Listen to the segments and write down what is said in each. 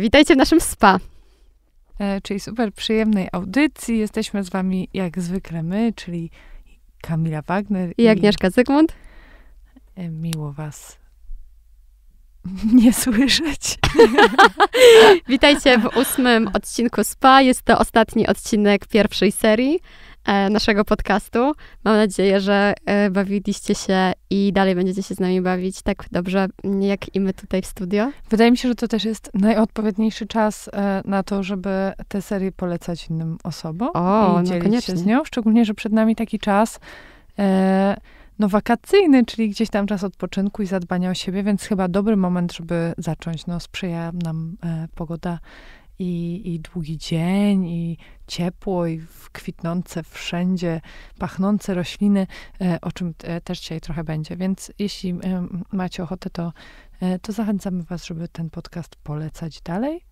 Witajcie w naszym spa. E, czyli super przyjemnej audycji. Jesteśmy z wami jak zwykle my, czyli Kamila Wagner i Agnieszka Zygmunt. E, miło was nie słyszeć. Witajcie w ósmym odcinku SPA. Jest to ostatni odcinek pierwszej serii. E, naszego podcastu. Mam nadzieję, że e, bawiliście się i dalej będziecie się z nami bawić tak dobrze, jak i my tutaj w studio. Wydaje mi się, że to też jest najodpowiedniejszy czas e, na to, żeby tę serię polecać innym osobom o, i no dzielić koniecznie. się z nią. Szczególnie, że przed nami taki czas no wakacyjny, czyli gdzieś tam czas odpoczynku i zadbania o siebie, więc chyba dobry moment, żeby zacząć. No sprzyja nam pogoda i, i długi dzień, i ciepło, i kwitnące wszędzie, pachnące rośliny, e, o czym e, też dzisiaj trochę będzie. Więc jeśli e, macie ochotę, to, to zachęcamy Was, żeby ten podcast polecać dalej.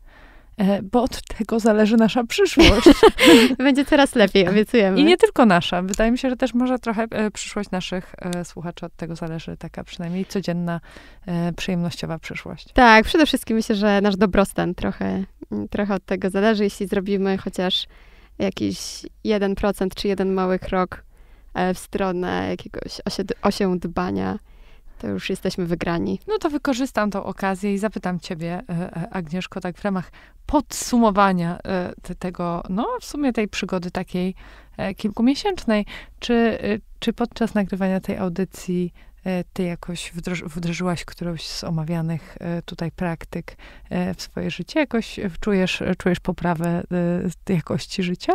E, bo od tego zależy nasza przyszłość. Będzie coraz lepiej, obiecujemy. I nie tylko nasza. Wydaje mi się, że też może trochę e, przyszłość naszych e, słuchaczy od tego zależy, taka przynajmniej codzienna, przyjemnościowa przyszłość. Tak, przede wszystkim myślę, że nasz dobrostan trochę, mm, trochę od tego zależy. Jeśli zrobimy chociaż jakiś 1% czy jeden mały krok w stronę jakiegoś osie, osię dbania, to już jesteśmy wygrani. No to wykorzystam tą okazję i zapytam ciebie, Agnieszko, tak w ramach podsumowania e, tego, no w sumie tej przygody takiej e, kilkumiesięcznej, czy, e, czy podczas nagrywania tej audycji ty jakoś wdrożyłaś którąś z omawianych tutaj praktyk w swoje życie? Jakoś czujesz, czujesz poprawę jakości życia?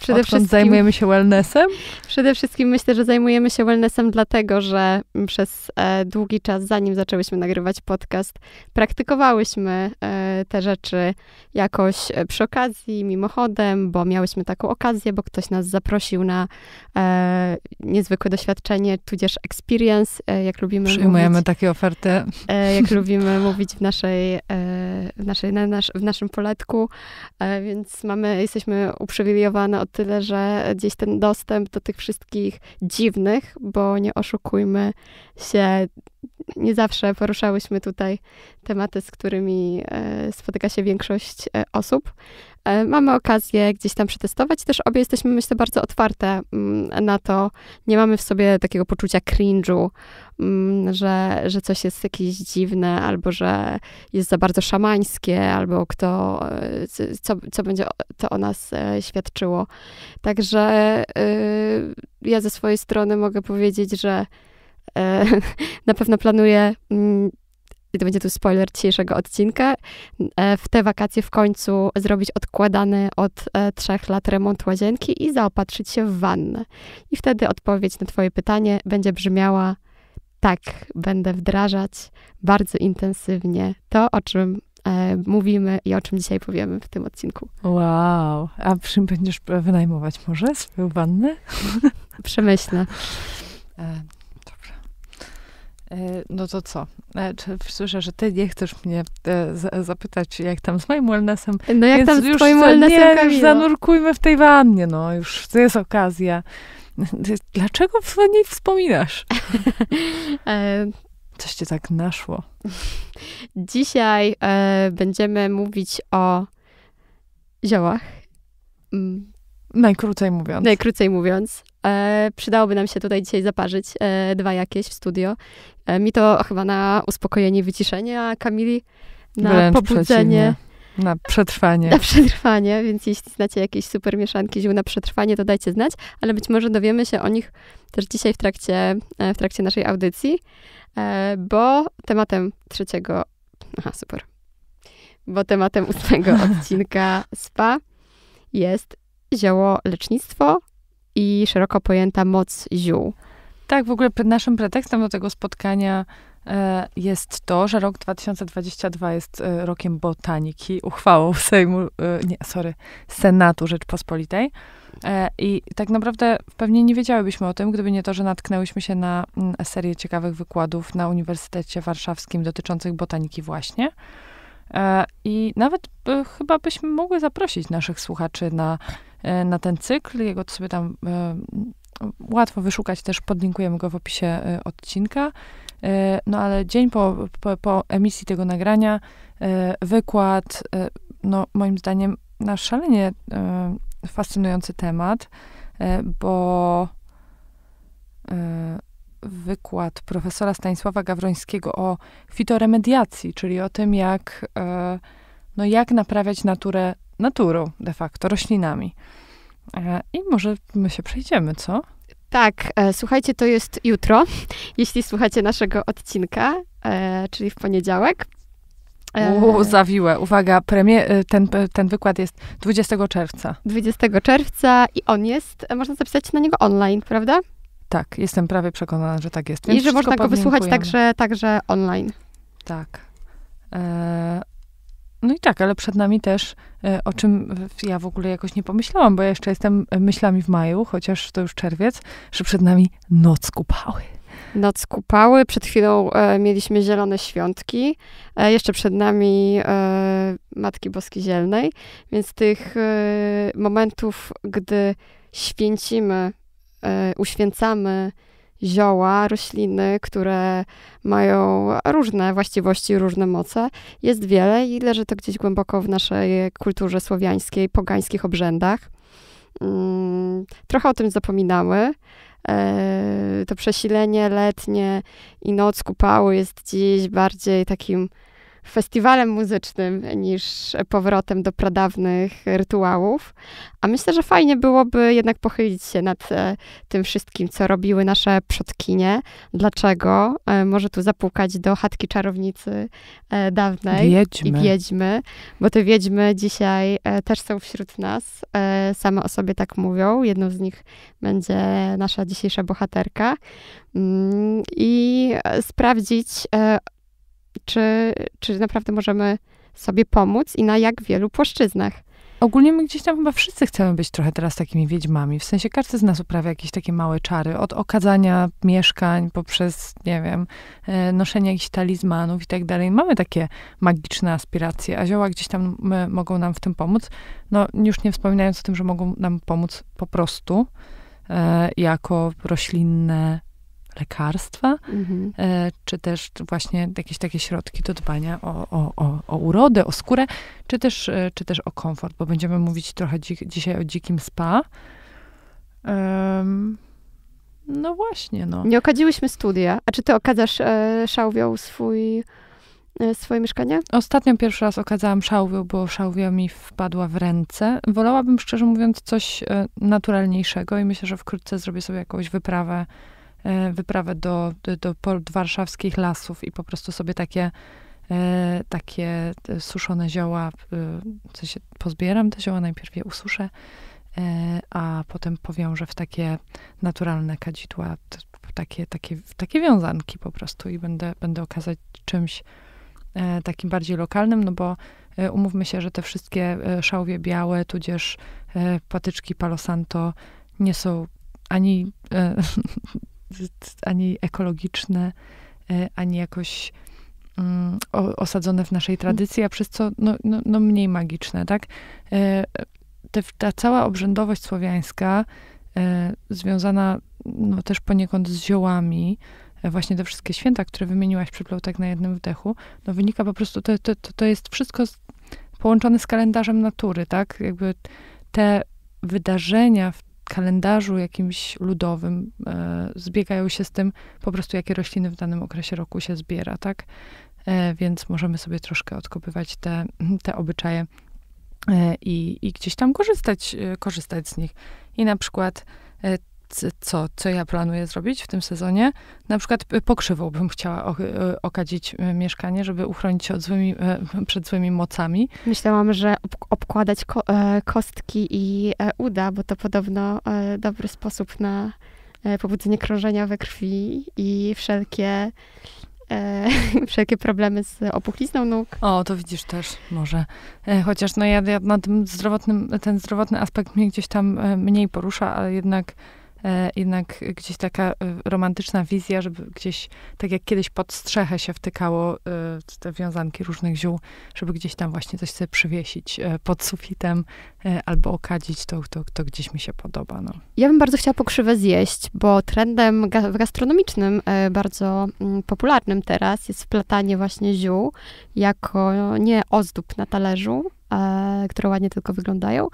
Przede Odkąd wszystkim zajmujemy się wellnessem? Przede wszystkim myślę, że zajmujemy się wellnessem dlatego, że przez e, długi czas, zanim zaczęłyśmy nagrywać podcast, praktykowałyśmy e, te rzeczy jakoś e, przy okazji, mimochodem, bo miałyśmy taką okazję, bo ktoś nas zaprosił na e, niezwykłe doświadczenie, tudzież experience, e, jak lubimy Przyjmujemy mówić, takie oferty. E, jak lubimy mówić w naszej, w, naszej na nasz, w naszym poletku, więc mamy, jesteśmy uprzywilejowane od tyle, że gdzieś ten dostęp do tych wszystkich dziwnych, bo nie oszukujmy się, nie zawsze poruszałyśmy tutaj tematy, z którymi e, spotyka się większość e, osób. E, mamy okazję gdzieś tam przetestować. Też obie jesteśmy, myślę, bardzo otwarte mm, na to. Nie mamy w sobie takiego poczucia cringe'u, mm, że, że coś jest jakieś dziwne, albo że jest za bardzo szamańskie, albo kto, co, co będzie to o nas świadczyło. Także ja ze swojej strony mogę powiedzieć, że E, na pewno planuję, mm, i to będzie tu spoiler dzisiejszego odcinka, e, w te wakacje w końcu zrobić odkładany od e, trzech lat remont łazienki i zaopatrzyć się w wannę. I wtedy odpowiedź na twoje pytanie będzie brzmiała tak, będę wdrażać bardzo intensywnie to, o czym e, mówimy i o czym dzisiaj powiemy w tym odcinku. Wow, a czym będziesz wynajmować może swoją wannę? Przemyślę. E, no to co? E, słyszę, że ty nie chcesz mnie e, zapytać, jak tam z moim wellnessem. No jak tam z twoim wellnessem, Nie, już zanurkujmy w tej wannie, no już to jest okazja. Dlaczego w niej wspominasz? Coś cię tak naszło. Dzisiaj e, będziemy mówić o ziołach. Mm. Najkrócej mówiąc. Najkrócej mówiąc. E, przydałoby nam się tutaj dzisiaj zaparzyć e, dwa jakieś w studio. E, mi to chyba na uspokojenie, wyciszenie, a Kamili na Wręcz pobudzenie. Na przetrwanie. Na przetrwanie, więc jeśli znacie jakieś super mieszanki ziół na przetrwanie, to dajcie znać, ale być może dowiemy się o nich też dzisiaj w trakcie, e, w trakcie naszej audycji, e, bo tematem trzeciego, aha, super, bo tematem ósmego odcinka SPA jest zioło lecznictwo i szeroko pojęta moc ziół. Tak, w ogóle naszym pretekstem do tego spotkania e, jest to, że rok 2022 jest e, rokiem botaniki, uchwałą Sejmu, e, nie, sorry, Senatu Rzeczpospolitej. I tak naprawdę pewnie nie wiedziałybyśmy o tym, gdyby nie to, że natknęłyśmy się na mm, serię ciekawych wykładów na Uniwersytecie Warszawskim dotyczących botaniki właśnie. I nawet chyba byśmy mogły zaprosić naszych słuchaczy na na ten cykl. Jego sobie tam e, łatwo wyszukać, też podlinkujemy go w opisie e, odcinka. no ale dzień po, po, po emisji tego nagrania, wykład, no moim zdaniem nasz szalenie fascynujący temat, bo wykład profesora Stanisława Gawrońskiego o fitoremediacji, czyli o tym, jak, e, no jak naprawiać naturę naturą de facto, roślinami. E, I może my się przejdziemy, co? Tak, e, słuchajcie, to jest jutro, jeśli słuchacie naszego odcinka, czyli w poniedziałek. Uuu, zawiłe. Uwaga, premie, ten, ten wykład jest 20 czerwca. 20 czerwca i on jest, można zapisać na niego online, prawda? Tak, jestem prawie przekonana, że tak jest. I że można go wysłuchać także, także online. Tak. E, no i tak, ale przed nami też, e, o czym ja w ogóle jakoś nie pomyślałam, bo ja jeszcze jestem myślami w maju, chociaż to już czerwiec, że przed nami noc kupały. Noc kupały. Przed chwilą e, mieliśmy zielone świątki. E, jeszcze przed nami e, Matki Boskiej Zielnej. Więc tych e, momentów, gdy święcimy E, uświęcamy zioła, rośliny, które mają różne właściwości, różne moce. Jest wiele i leży to gdzieś głęboko w naszej kulturze słowiańskiej, pogańskich obrzędach. Mm, trochę o tym zapominamy. E, to przesilenie letnie i noc kupały jest dziś bardziej takim festiwalem muzycznym niż powrotem do pradawnych rytuałów. A myślę, że fajnie byłoby jednak pochylić się nad e, tym wszystkim, co robiły nasze przodkinie. Dlaczego? E, może tu zapukać do chatki czarownicy e, dawnej wiedźmy. i wiedźmy, bo te wiedźmy dzisiaj też są wśród nas. Same o sobie tak mówią. Jedną z nich będzie nasza dzisiejsza bohaterka. Mm, I sprawdzić, czy, czy naprawdę możemy sobie pomóc i na jak wielu płaszczyznach. Ogólnie my gdzieś tam chyba wszyscy chcemy być trochę teraz takimi wiedźmami. W sensie każdy z nas uprawia jakieś takie małe czary. Od okazania mieszkań poprzez, nie wiem, e, noszenie jakichś talizmanów i tak dalej. Mamy takie magiczne aspiracje, a zioła gdzieś tam mogą nam w tym pomóc. No już nie wspominając o tym, że mogą nam pomóc po prostu e, jako roślinne lekarstwa, mhm. e, czy też właśnie jakieś takie środki do dbania o, o, o, o urodę, o skórę, czy też, e, czy też o komfort, bo będziemy mówić trochę dzi dzisiaj o dzikim spa. Um, no właśnie, no. Nie okadziłyśmy studia. A czy ty okadzasz e, szałwią swój, e, swoje mieszkanie? Ostatnio pierwszy raz okadzałam szałwią, bo szałwia mi wpadła w ręce. Wolałabym, szczerze mówiąc, coś e, naturalniejszego i myślę, że wkrótce zrobię sobie jakąś wyprawę wyprawę do, do, do warszawskich lasów i po prostu sobie takie e, takie suszone zioła, w pozbieram te zioła, najpierw je ususzę, e, a potem powiążę w takie naturalne kadzidła, takie, takie, takie wiązanki po prostu i będę, będę okazać czymś takim bardziej lokalnym, no bo umówmy się, że te wszystkie szałwie białe, tudzież patyczki Palo Santo nie są ani ani ekologiczne, e, ani jakoś um, osadzone w naszej tradycji, a przez co no, no, no mniej magiczne, tak? E, te, ta cała obrzędowość słowiańska, e, związana no, też poniekąd z ziołami, właśnie te wszystkie święta, które wymieniłaś przyplął tak na jednym wdechu, no wynika po prostu, to, to, to jest wszystko połączone z kalendarzem natury, tak? Jakby te wydarzenia w kalendarzu jakimś ludowym e, zbiegają się z tym po prostu, jakie rośliny w danym okresie roku się zbiera, tak? E, więc możemy sobie troszkę odkopywać te, te obyczaje e, i, i gdzieś tam korzystać, korzystać z nich. I na przykład co, co ja planuję zrobić w tym sezonie. Na przykład pokrzywą bym chciała e, okadzić e, mieszkanie, żeby uchronić się złymi, e, przed złymi mocami. Myślałam, że obkładać ko kostki i uda, bo to podobno dobry sposób na pobudzenie krążenia we krwi i wszelkie e, wszelkie problemy z opuchlizną nóg. O, to widzisz też może. E, chociaż no ja, ja na tym zdrowotnym, ten zdrowotny aspekt mnie gdzieś tam e, mniej porusza, ale jednak e, jednak gdzieś taka e, romantyczna wizja, żeby gdzieś, tak jak kiedyś pod strzechę się wtykało e, te wiązanki różnych ziół, żeby gdzieś tam właśnie coś sobie przywiesić e, pod sufitem e, albo okadzić, to, to, to gdzieś mi się podoba. No. Ja bym bardzo chciała pokrzywę zjeść, bo trendem ga- gastronomicznym e, bardzo mm, popularnym teraz jest wplatanie właśnie ziół jako nie ozdób na talerzu, e, które ładnie tylko wyglądają,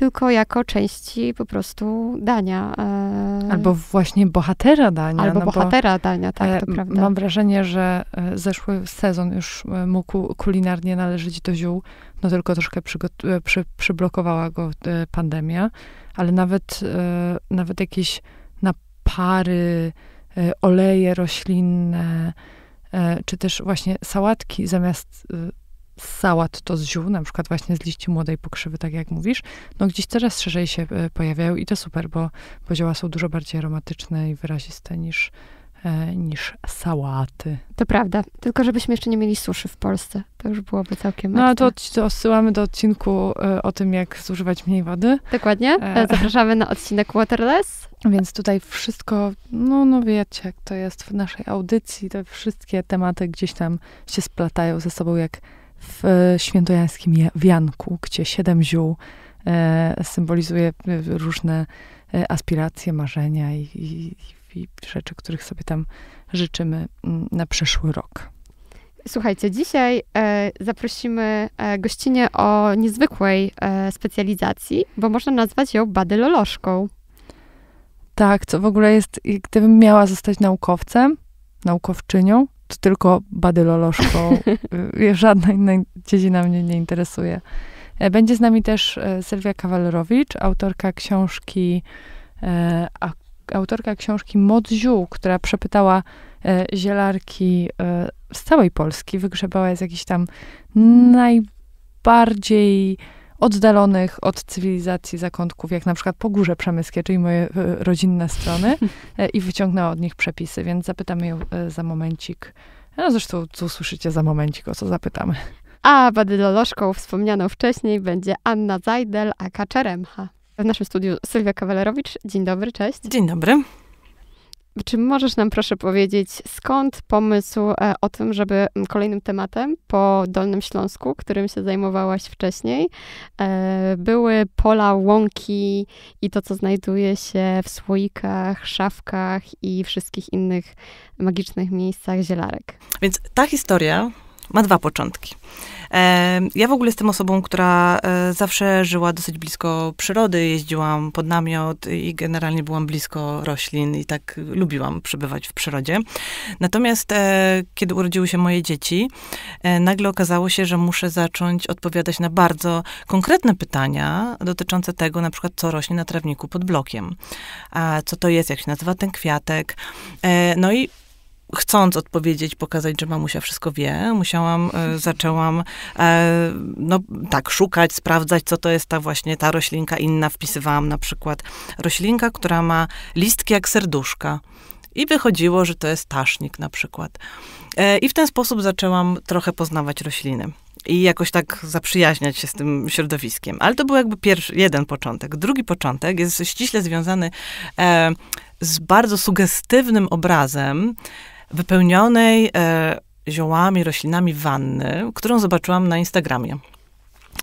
tylko jako części po prostu dania. e, Albo właśnie bohatera dania. albo no bo, bohatera dania, tak, e, to prawda. Mam wrażenie, że e, zeszły sezon już mógł kulinarnie należeć do ziół, no tylko troszkę przygot- przy, przyblokowała go pandemia, ale nawet, nawet jakieś napary, oleje roślinne, czy też właśnie sałatki zamiast sałat to z ziół, na przykład właśnie z liści młodej pokrzywy, tak jak mówisz, no gdzieś coraz szerzej się e, pojawiają i to super, bo, bo zioła są dużo bardziej aromatyczne i wyraziste niż, e, niż sałaty. To prawda, tylko żebyśmy jeszcze nie mieli suszy w Polsce. To już byłoby całkiem No to, to odsyłamy do odcinku e, o tym, jak zużywać mniej wody. Dokładnie. Zapraszamy na odcinek Waterless. Więc tutaj wszystko, no, no wiecie, jak to jest w naszej audycji, te wszystkie tematy gdzieś tam się splatają ze sobą, jak w e, świętojańskim ja- wianku, gdzie siedem ziół e, symbolizuje e, różne aspiracje, marzenia i, i, i rzeczy, których sobie tam życzymy na przyszły rok. Słuchajcie, dzisiaj e, zaprosimy e, gościnę o niezwykłej e, specjalizacji, bo można nazwać ją badylolożką. Tak, co w ogóle jest, gdybym miała zostać naukowcem, naukowczynią, to tylko badylolożką. Y, Żadna inna dziedzina mnie nie interesuje. E, Będzie z nami też e, Sylwia Kawalerowicz, autorka książki, e, autorka książki Mod Ziół, która przepytała zielarki z całej Polski, wygrzebała z jakichś tam najbardziej oddalonych od cywilizacji zakątków, jak na przykład Pogórze Przemyskie, czyli moje e, rodzinne strony, e, i wyciągnęła od nich przepisy, więc zapytamy ją e, za momencik. No zresztą tu słyszycie za momencik, o co zapytamy. A badylolożką wspomnianą wcześniej będzie Anna Zajdel, aka Czeremcha. W naszym studiu Sylwia Kawalerowicz. Dzień dobry, cześć. Dzień dobry. Czy możesz nam proszę powiedzieć, skąd pomysł e, o tym, żeby kolejnym tematem po Dolnym Śląsku, którym się zajmowałaś wcześniej, e, były pola, łąki i to, co znajduje się w słoikach, szafkach i wszystkich innych magicznych miejscach zielarek? Więc ta historia ma dwa początki. Ja w ogóle jestem osobą, która e, zawsze żyła dosyć blisko przyrody, jeździłam pod namiot i generalnie byłam blisko roślin i tak lubiłam przebywać w przyrodzie. Natomiast e, kiedy urodziły się moje dzieci, e, nagle okazało się, że muszę zacząć odpowiadać na bardzo konkretne pytania dotyczące tego, na przykład, co rośnie na trawniku pod blokiem. A co to jest, jak się nazywa ten kwiatek. No i chcąc odpowiedzieć, pokazać, że mamusia wszystko wie, musiałam, e, zaczęłam, e, no tak, szukać, sprawdzać, co to jest ta właśnie ta roślinka inna. Wpisywałam na przykład roślinka, która ma listki jak serduszka. I wychodziło, że to jest tasznik na przykład. E, I w ten sposób zaczęłam trochę poznawać rośliny. I jakoś tak zaprzyjaźniać się z tym środowiskiem. Ale to był jakby pierwszy, jeden początek. Drugi początek jest ściśle związany e, z bardzo sugestywnym obrazem wypełnionej e, ziołami, roślinami wanny, którą zobaczyłam na Instagramie.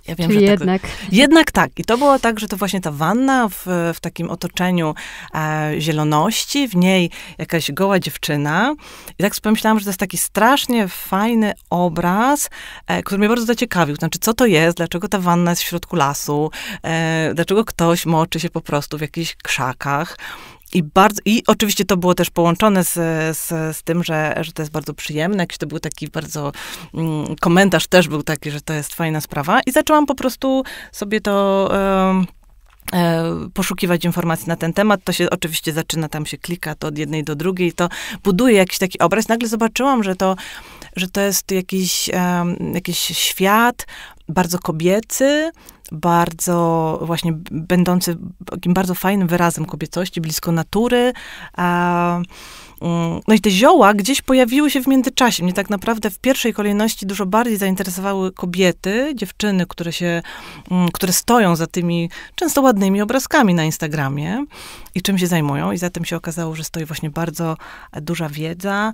Ja wiem, Czyli że tak, jednak jednak tak. I to było tak, że to właśnie ta wanna w, w takim otoczeniu e, zieloności, w niej jakaś goła dziewczyna. I tak sobie że to jest taki strasznie fajny obraz, e, który mnie bardzo zaciekawił. Znaczy, co to jest, dlaczego ta wanna jest w środku lasu, e, dlaczego ktoś moczy się po prostu w jakichś krzakach. I, bardzo, I oczywiście to było też połączone z, z, z tym, że, że to jest bardzo przyjemne. Jakiś to był taki bardzo, mm, komentarz też był taki, że to jest fajna sprawa. I zaczęłam po prostu sobie to e, poszukiwać informacji na ten temat. To się oczywiście zaczyna, tam się klika to od jednej do drugiej, to buduje jakiś taki obraz. Nagle zobaczyłam, że to, że to jest jakiś, em, jakiś świat bardzo kobiecy, bardzo właśnie będący takim bardzo fajnym wyrazem kobiecości, blisko natury. A, mm, no i te zioła gdzieś pojawiły się w międzyczasie. Mnie tak naprawdę w pierwszej kolejności dużo bardziej zainteresowały kobiety, dziewczyny, które się, mm, które stoją za tymi często ładnymi obrazkami na Instagramie i czym się zajmują. I zatem się okazało, że stoi właśnie bardzo duża wiedza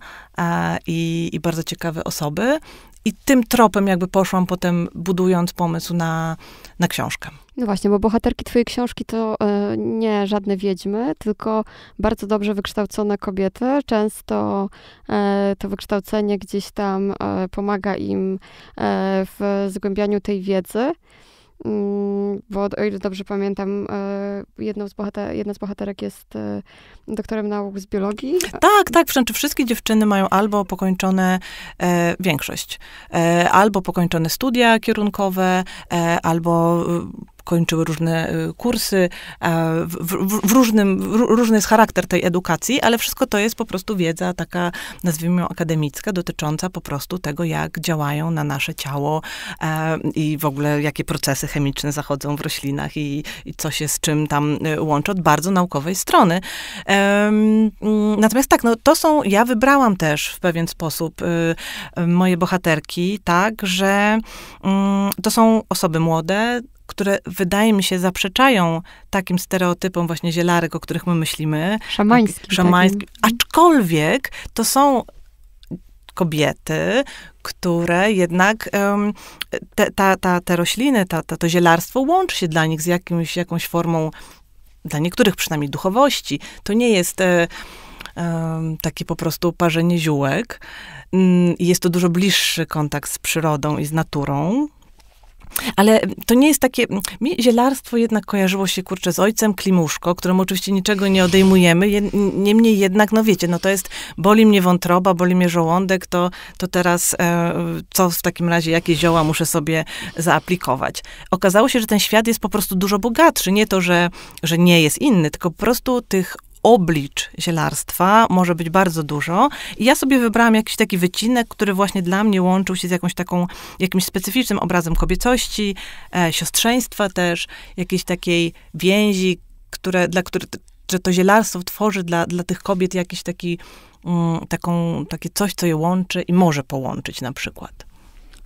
i, i bardzo ciekawe osoby. I tym tropem jakby poszłam potem, budując pomysł na, na książkę. No właśnie, bo bohaterki twojej książki to y, nie żadne wiedźmy, tylko bardzo dobrze wykształcone kobiety. Często y, to wykształcenie gdzieś tam y, pomaga im w zgłębianiu tej wiedzy. Bo o ile dobrze pamiętam, jedną z bohater- jedna z bohaterek jest doktorem nauk z biologii. Tak, tak. Znaczy wszystkie dziewczyny mają albo pokończone, e, większość, e, albo pokończone studia kierunkowe, e, albo kończyły różne y, kursy, w, w, w, różnym, w, różny jest charakter tej edukacji, ale wszystko to jest po prostu wiedza taka, nazwijmy ją akademicka, dotycząca po prostu tego, jak działają na nasze ciało i w ogóle jakie procesy chemiczne zachodzą w roślinach i, i co się z czym tam y, łączy od bardzo naukowej strony. Mm, natomiast tak, no to są, ja wybrałam też w pewien sposób y, moje bohaterki, tak, że mm, to są osoby młode, które wydaje mi się zaprzeczają takim stereotypom właśnie zielarek, o których my myślimy. Szamańskim. Szamańskim. Aczkolwiek to są kobiety, które jednak um, te, ta, ta, te rośliny, ta, ta, to zielarstwo łączy się dla nich z jakimś, jakąś formą, dla niektórych przynajmniej duchowości. To nie jest e, um, takie po prostu parzenie ziółek. Mm, jest to dużo bliższy kontakt z przyrodą i z naturą. Ale to nie jest takie. Mi zielarstwo jednak kojarzyło się kurczę z ojcem Klimuszko, któremu oczywiście niczego nie odejmujemy. Niemniej jednak, no wiecie, no to jest boli mnie wątroba, boli mnie żołądek, to, to teraz e, co w takim razie, jakie zioła muszę sobie zaaplikować. Okazało się, że ten świat jest po prostu dużo bogatszy. Nie to, że, że nie jest inny, tylko po prostu tych oblicz zielarstwa może być bardzo dużo. I ja sobie wybrałam jakiś taki wycinek, który właśnie dla mnie łączył się z jakąś taką, jakimś specyficznym obrazem kobiecości, e, siostrzeństwa też, jakiejś takiej więzi, które, dla których, że to zielarstwo tworzy dla, dla tych kobiet jakiś taki, mm, taką, takie coś, co je łączy i może połączyć na przykład.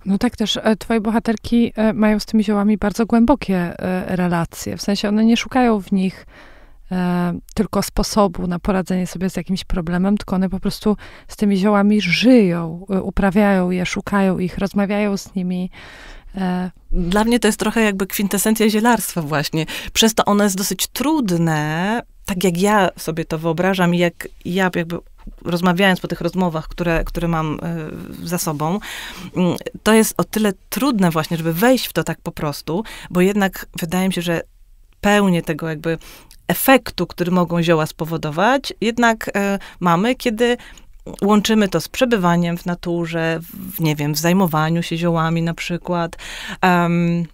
No tak też e, twoje bohaterki e, mają z tymi ziołami bardzo głębokie e, relacje. W sensie one nie szukają w nich tylko sposobu na poradzenie sobie z jakimś problemem, tylko one po prostu z tymi ziołami żyją, e, uprawiają je, szukają ich, rozmawiają z nimi. E, Dla mnie to jest trochę jakby kwintesencja zielarstwa właśnie. Przez to ono jest dosyć trudne, tak jak ja sobie to wyobrażam i jak ja jakby rozmawiając po tych rozmowach, które, które mam e, za sobą, mm, to jest o tyle trudne właśnie, żeby wejść w to tak po prostu, bo jednak wydaje mi się, że pełnię tego jakby efektu, który mogą zioła spowodować, jednak e, mamy, kiedy łączymy to z przebywaniem w naturze, w, nie wiem, w zajmowaniu się ziołami na przykład. Um,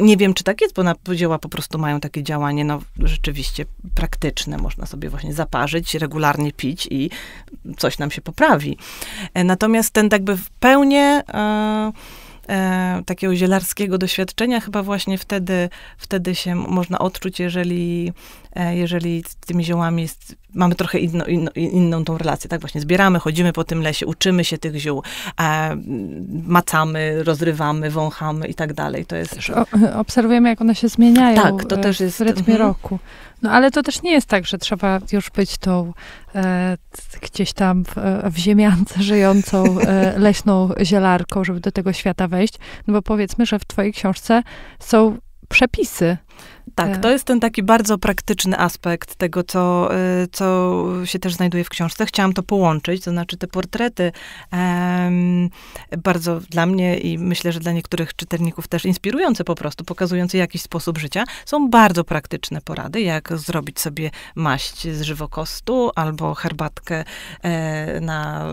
nie wiem, czy tak jest, bo na, po prostu mają takie działanie, no rzeczywiście praktyczne. Można sobie właśnie zaparzyć, regularnie pić i coś nam się poprawi. E, natomiast ten jakby w pełni... E, e, takiego zielarskiego doświadczenia chyba właśnie wtedy, wtedy się można odczuć, jeżeli, e, jeżeli tymi ziołami jest, mamy trochę inno, inno, inną tą relację, tak właśnie zbieramy, chodzimy po tym lesie, uczymy się tych ziół, e, macamy, rozrywamy, wąchamy i tak dalej. To jest... obserwujemy, jak one się zmieniają tak, to też jest, w rytmie mhm. roku. No ale to też nie jest tak, że trzeba już być tą e, gdzieś tam w, w ziemiance żyjącą e, leśną zielarką, żeby do tego świata wejść. No bo powiedzmy, że w twojej książce są przepisy tak, e. to jest ten taki bardzo praktyczny aspekt tego, co, e, co się też znajduje w książce. Chciałam to połączyć, to znaczy te portrety um, bardzo dla mnie i myślę, że dla niektórych czytelników też inspirujące po prostu, pokazujące jakiś sposób życia, są bardzo praktyczne porady, jak zrobić sobie maść z żywokostu albo herbatkę e, na,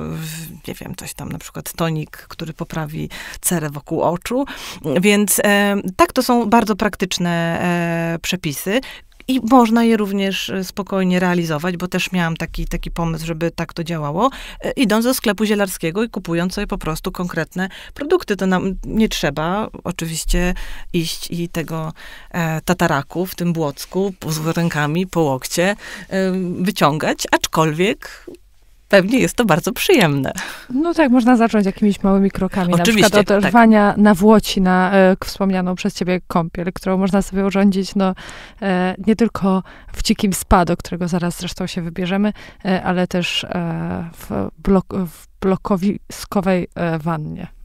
nie wiem, coś tam, na przykład tonik, który poprawi cerę wokół oczu. Więc e, tak, to są bardzo praktyczne e, przepisy. i można je również e, spokojnie realizować, bo też miałam taki, taki pomysł, żeby tak to działało, e, idąc do sklepu zielarskiego i kupując sobie po prostu konkretne produkty. To nam nie trzeba oczywiście iść i tego e, tataraku w tym błocku z rękami po łokcie e, wyciągać, aczkolwiek pewnie jest to bardzo przyjemne. No tak, można zacząć jakimiś małymi krokami. Oczywiście, na przykład od tak. na włoci na e, wspomnianą przez ciebie kąpiel, którą można sobie urządzić no, e, nie tylko w dzikim spa, do którego zaraz zresztą się wybierzemy, e, ale też e, w, blok, w blokowiskowej e, wannie.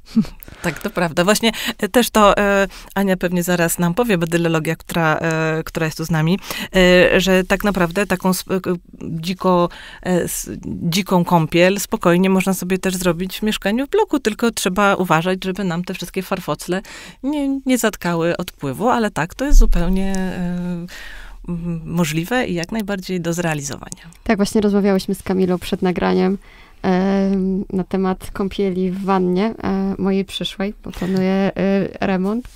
Tak, to prawda. Właśnie e, też to e, Ania pewnie zaraz nam powie, bedylologia, która, e, która jest tu z nami, e, że tak naprawdę taką k- dziko, e, dziką kąpiel spokojnie można sobie też zrobić w mieszkaniu w bloku, tylko trzeba uważać, żeby nam te wszystkie farfocle nie, nie zatkały odpływu, ale tak, to jest zupełnie e, możliwe i jak najbardziej do zrealizowania. Tak, właśnie rozmawiałyśmy z Kamilą przed nagraniem em, na temat kąpieli w wannie e, mojej przyszłej, bo planuję e, remont.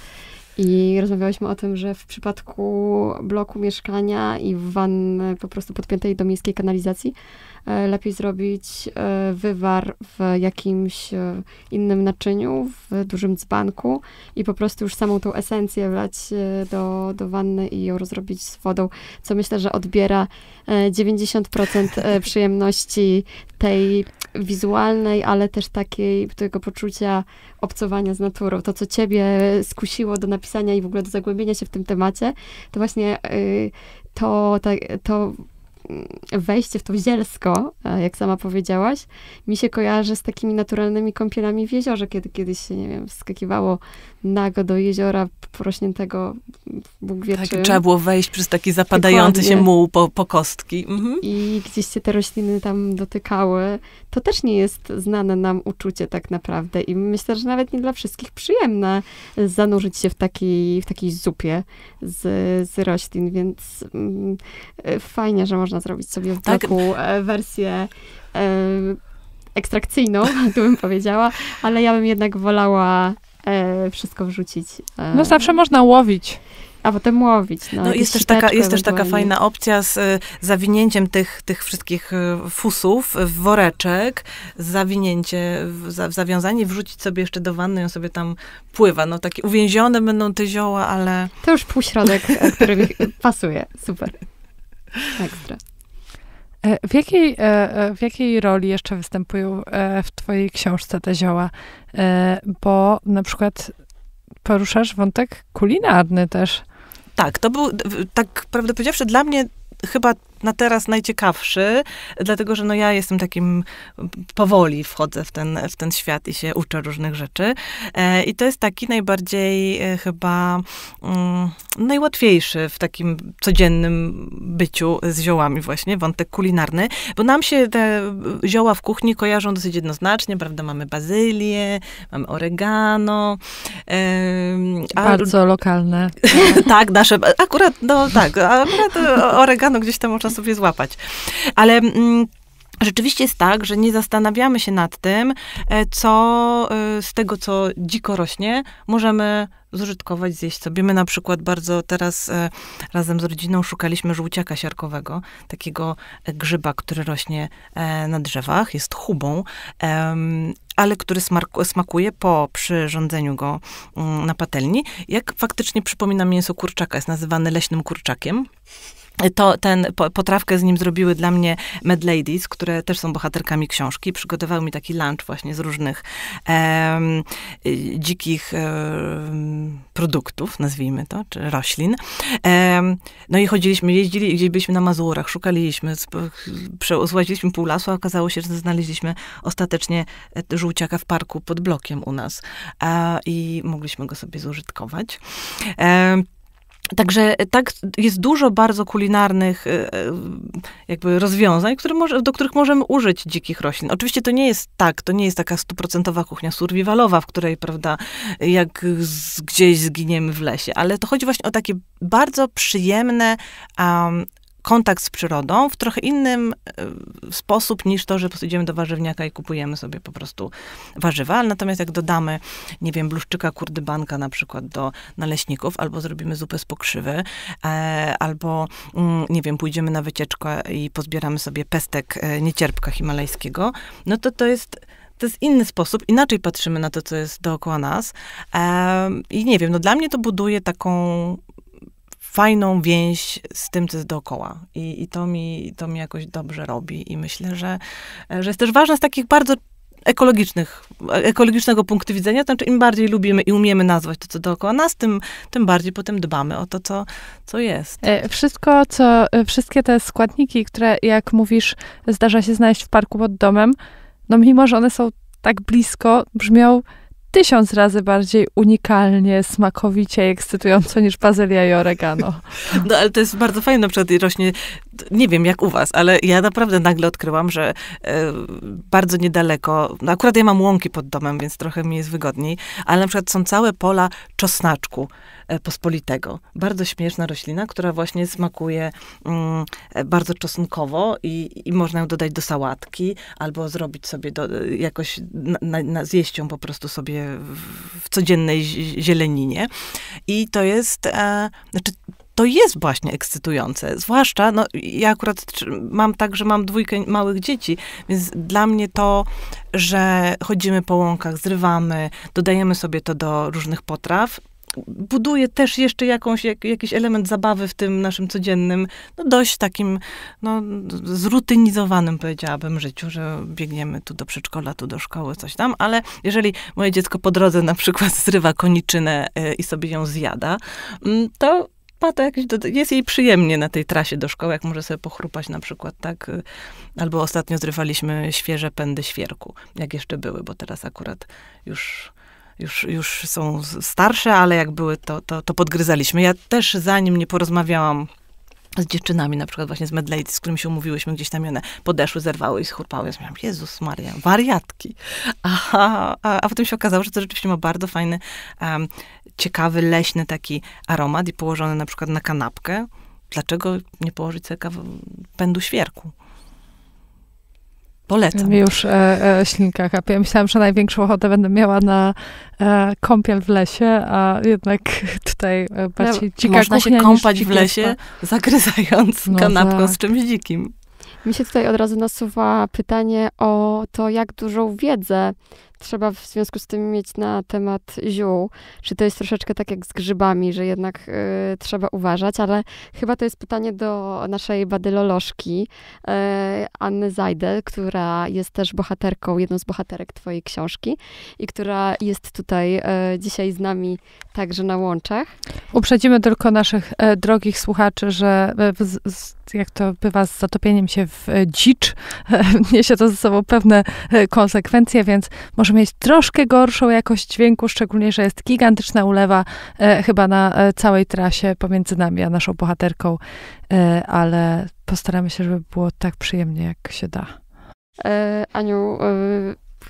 I rozmawiałyśmy o tym, że w przypadku bloku mieszkania i wanny po prostu podpiętej do miejskiej kanalizacji, e, lepiej zrobić e, wywar w jakimś e, innym naczyniu, w dużym dzbanku i po prostu już samą tą esencję wlać e, do, do wanny i ją rozrobić z wodą, co myślę, że odbiera e, 90% e, przyjemności tej wizualnej, ale też takiej tego poczucia obcowania z naturą. To, co ciebie skusiło do napisania i w ogóle do zagłębienia się w tym temacie, to właśnie to, to, to wejście w to zielsko, e, jak sama powiedziałaś, mi się kojarzy z takimi naturalnymi kąpielami w jeziorze, kiedy kiedyś się, nie wiem, wskakiwało nago do jeziora porośniętego Bóg wie Tak, czym. trzeba było wejść przez taki zapadający się Dokładnie. muł po, po kostki. Mhm. i gdzieś się te rośliny tam dotykały, to też nie jest znane nam uczucie tak naprawdę. I myślę, że nawet nie dla wszystkich przyjemne zanurzyć się w takiej, w takiej zupie z, z roślin, więc mm, fajnie, że można zrobić sobie w Tak. bloku e, wersję e, ekstrakcyjną, tu bym powiedziała, ale ja bym jednak wolała e, wszystko wrzucić. E, No zawsze można łowić. A potem łowić. No, No, jest też taka, jest też taka fajna opcja z y, zawinięciem tych, tych wszystkich y, fusów w woreczek, zawinięcie, w, za, zawiązanie, wrzucić sobie jeszcze do wanny i on sobie tam pływa. No takie uwięzione będą te zioła, ale To już półśrodek, e, który mi pasuje. Super. Ekstra. E, W jakiej, e, e, w jakiej roli jeszcze występują w twojej książce te zioła? Bo na przykład poruszasz wątek kulinarny też. tak, to był, tak prawdę powiedziawszy, dla mnie chyba na teraz najciekawszy, dlatego że no ja jestem takim powoli wchodzę w ten, w ten świat i się uczę różnych rzeczy. E, I to jest taki najbardziej e, chyba mm, najłatwiejszy w takim codziennym byciu z ziołami właśnie, wątek kulinarny, bo nam się te zioła w kuchni kojarzą dosyć jednoznacznie, prawda? Mamy bazylię, mamy oregano. em, a- Bardzo lokalne. tak, nasze, akurat, no tak, akurat oregano gdzieś tam można sobie złapać. Ale mm, rzeczywiście jest tak, że nie zastanawiamy się nad tym, e, co e, z tego, co dziko rośnie, możemy zużytkować, zjeść sobie. My na przykład bardzo teraz e, razem z rodziną szukaliśmy żółciaka siarkowego, takiego grzyba, który rośnie na drzewach, jest chubą, ale który smakuje po przyrządzeniu go mm, na patelni, jak faktycznie przypomina mięso kurczaka, jest nazywany leśnym kurczakiem. To ten po, potrawkę z nim zrobiły dla mnie Mad Ladies, które też są bohaterkami książki. Przygotowały mi taki lunch właśnie z różnych y, dzikich produktów, nazwijmy to, czy roślin. No i chodziliśmy, jeździli, gdzieś byliśmy na Mazurach, szukaliśmy, złaziliśmy pół lasu, a okazało się, że znaleźliśmy ostatecznie e, żółciaka w parku pod blokiem u nas i mogliśmy go sobie zużytkować. Także tak, jest dużo bardzo kulinarnych e, e, jakby rozwiązań, które może, do których możemy użyć dzikich roślin. Oczywiście to nie jest tak, to nie jest taka stuprocentowa kuchnia survivalowa, w której, prawda, jak z, gdzieś zginiemy w lesie, ale to chodzi właśnie o takie bardzo przyjemne, um, kontakt z przyrodą w trochę innym e, sposób niż to, że idziemy do warzywniaka i kupujemy sobie po prostu warzywa, natomiast jak dodamy, nie wiem, bluszczyka kurdybanka na przykład do naleśników, albo zrobimy zupę z pokrzywy, e, albo, mm, nie wiem, pójdziemy na wycieczkę i pozbieramy sobie pestek e, niecierpka himalajskiego, no to to jest to jest inny sposób, inaczej patrzymy na to, co jest dookoła nas. I nie wiem, no dla mnie to buduje taką fajną więź z tym, co jest dookoła. I, i to, mi, to mi jakoś dobrze robi. I myślę, że, że jest też ważne z takich bardzo ekologicznych, ekologicznego punktu widzenia, to znaczy im bardziej lubimy i umiemy nazwać to, co dookoła nas, tym, tym bardziej potem dbamy o to, co, co jest. E, wszystko, co, e, wszystkie te składniki, które, jak mówisz, zdarza się znaleźć w parku pod domem, no mimo, że one są tak blisko, brzmią tysiąc razy bardziej unikalnie, smakowicie i ekscytująco niż bazylia i oregano. No ale to jest bardzo fajne, na przykład rośnie, nie wiem jak u was, ale ja naprawdę nagle odkryłam, że e, bardzo niedaleko, no akurat ja mam łąki pod domem, więc trochę mi jest wygodniej, ale na przykład są całe pola czosnaczku. E, pospolitego. Bardzo śmieszna roślina, która właśnie smakuje mm, e, bardzo czosnkowo i, i można ją dodać do sałatki, albo zrobić sobie do, e, jakoś, na, na, na, zjeść ją po prostu sobie w, w codziennej zieleninie. I to jest, e, znaczy to jest właśnie ekscytujące. Zwłaszcza, no, ja akurat mam tak, że mam dwójkę małych dzieci, więc dla mnie to, że chodzimy po łąkach, zrywamy, dodajemy sobie to do różnych potraw, buduje też jeszcze jakąś, jak, jakiś element zabawy w tym naszym codziennym, no dość takim, no, zrutynizowanym, powiedziałabym, życiu, że biegniemy tu do przedszkola, tu do szkoły, coś tam, ale jeżeli moje dziecko po drodze na przykład zrywa koniczynę y, i sobie ją zjada, mm, to to jakieś, jest jej przyjemnie na tej trasie do szkoły, jak może sobie pochrupać na przykład, tak? Y, albo ostatnio zrywaliśmy świeże pędy świerku, jak jeszcze były, bo teraz akurat już już, już są starsze, ale jak były, to, to, to podgryzaliśmy. Ja też zanim nie porozmawiałam z dziewczynami, na przykład właśnie z Medlady, z którymi się umówiłyśmy, gdzieś tam one podeszły, zerwały i schurpały. Ja myślałam, Jezus Maria, wariatki. A, a, a potem się okazało, że to rzeczywiście ma bardzo fajny, um, ciekawy, leśny taki aromat i położony na przykład na kanapkę. Dlaczego nie położyć sobie pędu świerku? Polecam. Już e, e, ślinka kapie. Ja myślałam, że największą ochotę będę miała na e, kąpiel w lesie, a jednak tutaj e, bardziej dzika Można się kąpać w lesie, zagryzając no kanapką tak. z czymś dzikim. Mi się tutaj od razu nasuwa pytanie o to, jak dużą wiedzę trzeba w związku z tym mieć na temat ziół. Czy to jest troszeczkę tak jak z grzybami, że jednak y, trzeba uważać, ale chyba to jest pytanie do naszej badylolożki y, Anny Zajdel, która jest też bohaterką, jedną z bohaterek twojej książki i która jest tutaj y, dzisiaj z nami także na łączach. Uprzedzimy tylko naszych e, drogich słuchaczy, że z, jak to bywa z zatopieniem się w e, dzicz, niesie to ze sobą pewne e, konsekwencje, więc może mieć troszkę gorszą jakość dźwięku, szczególnie, że jest gigantyczna ulewa e, chyba na e, całej trasie pomiędzy nami a naszą bohaterką, e, ale postaramy się, żeby było tak przyjemnie, jak się da. Aniu,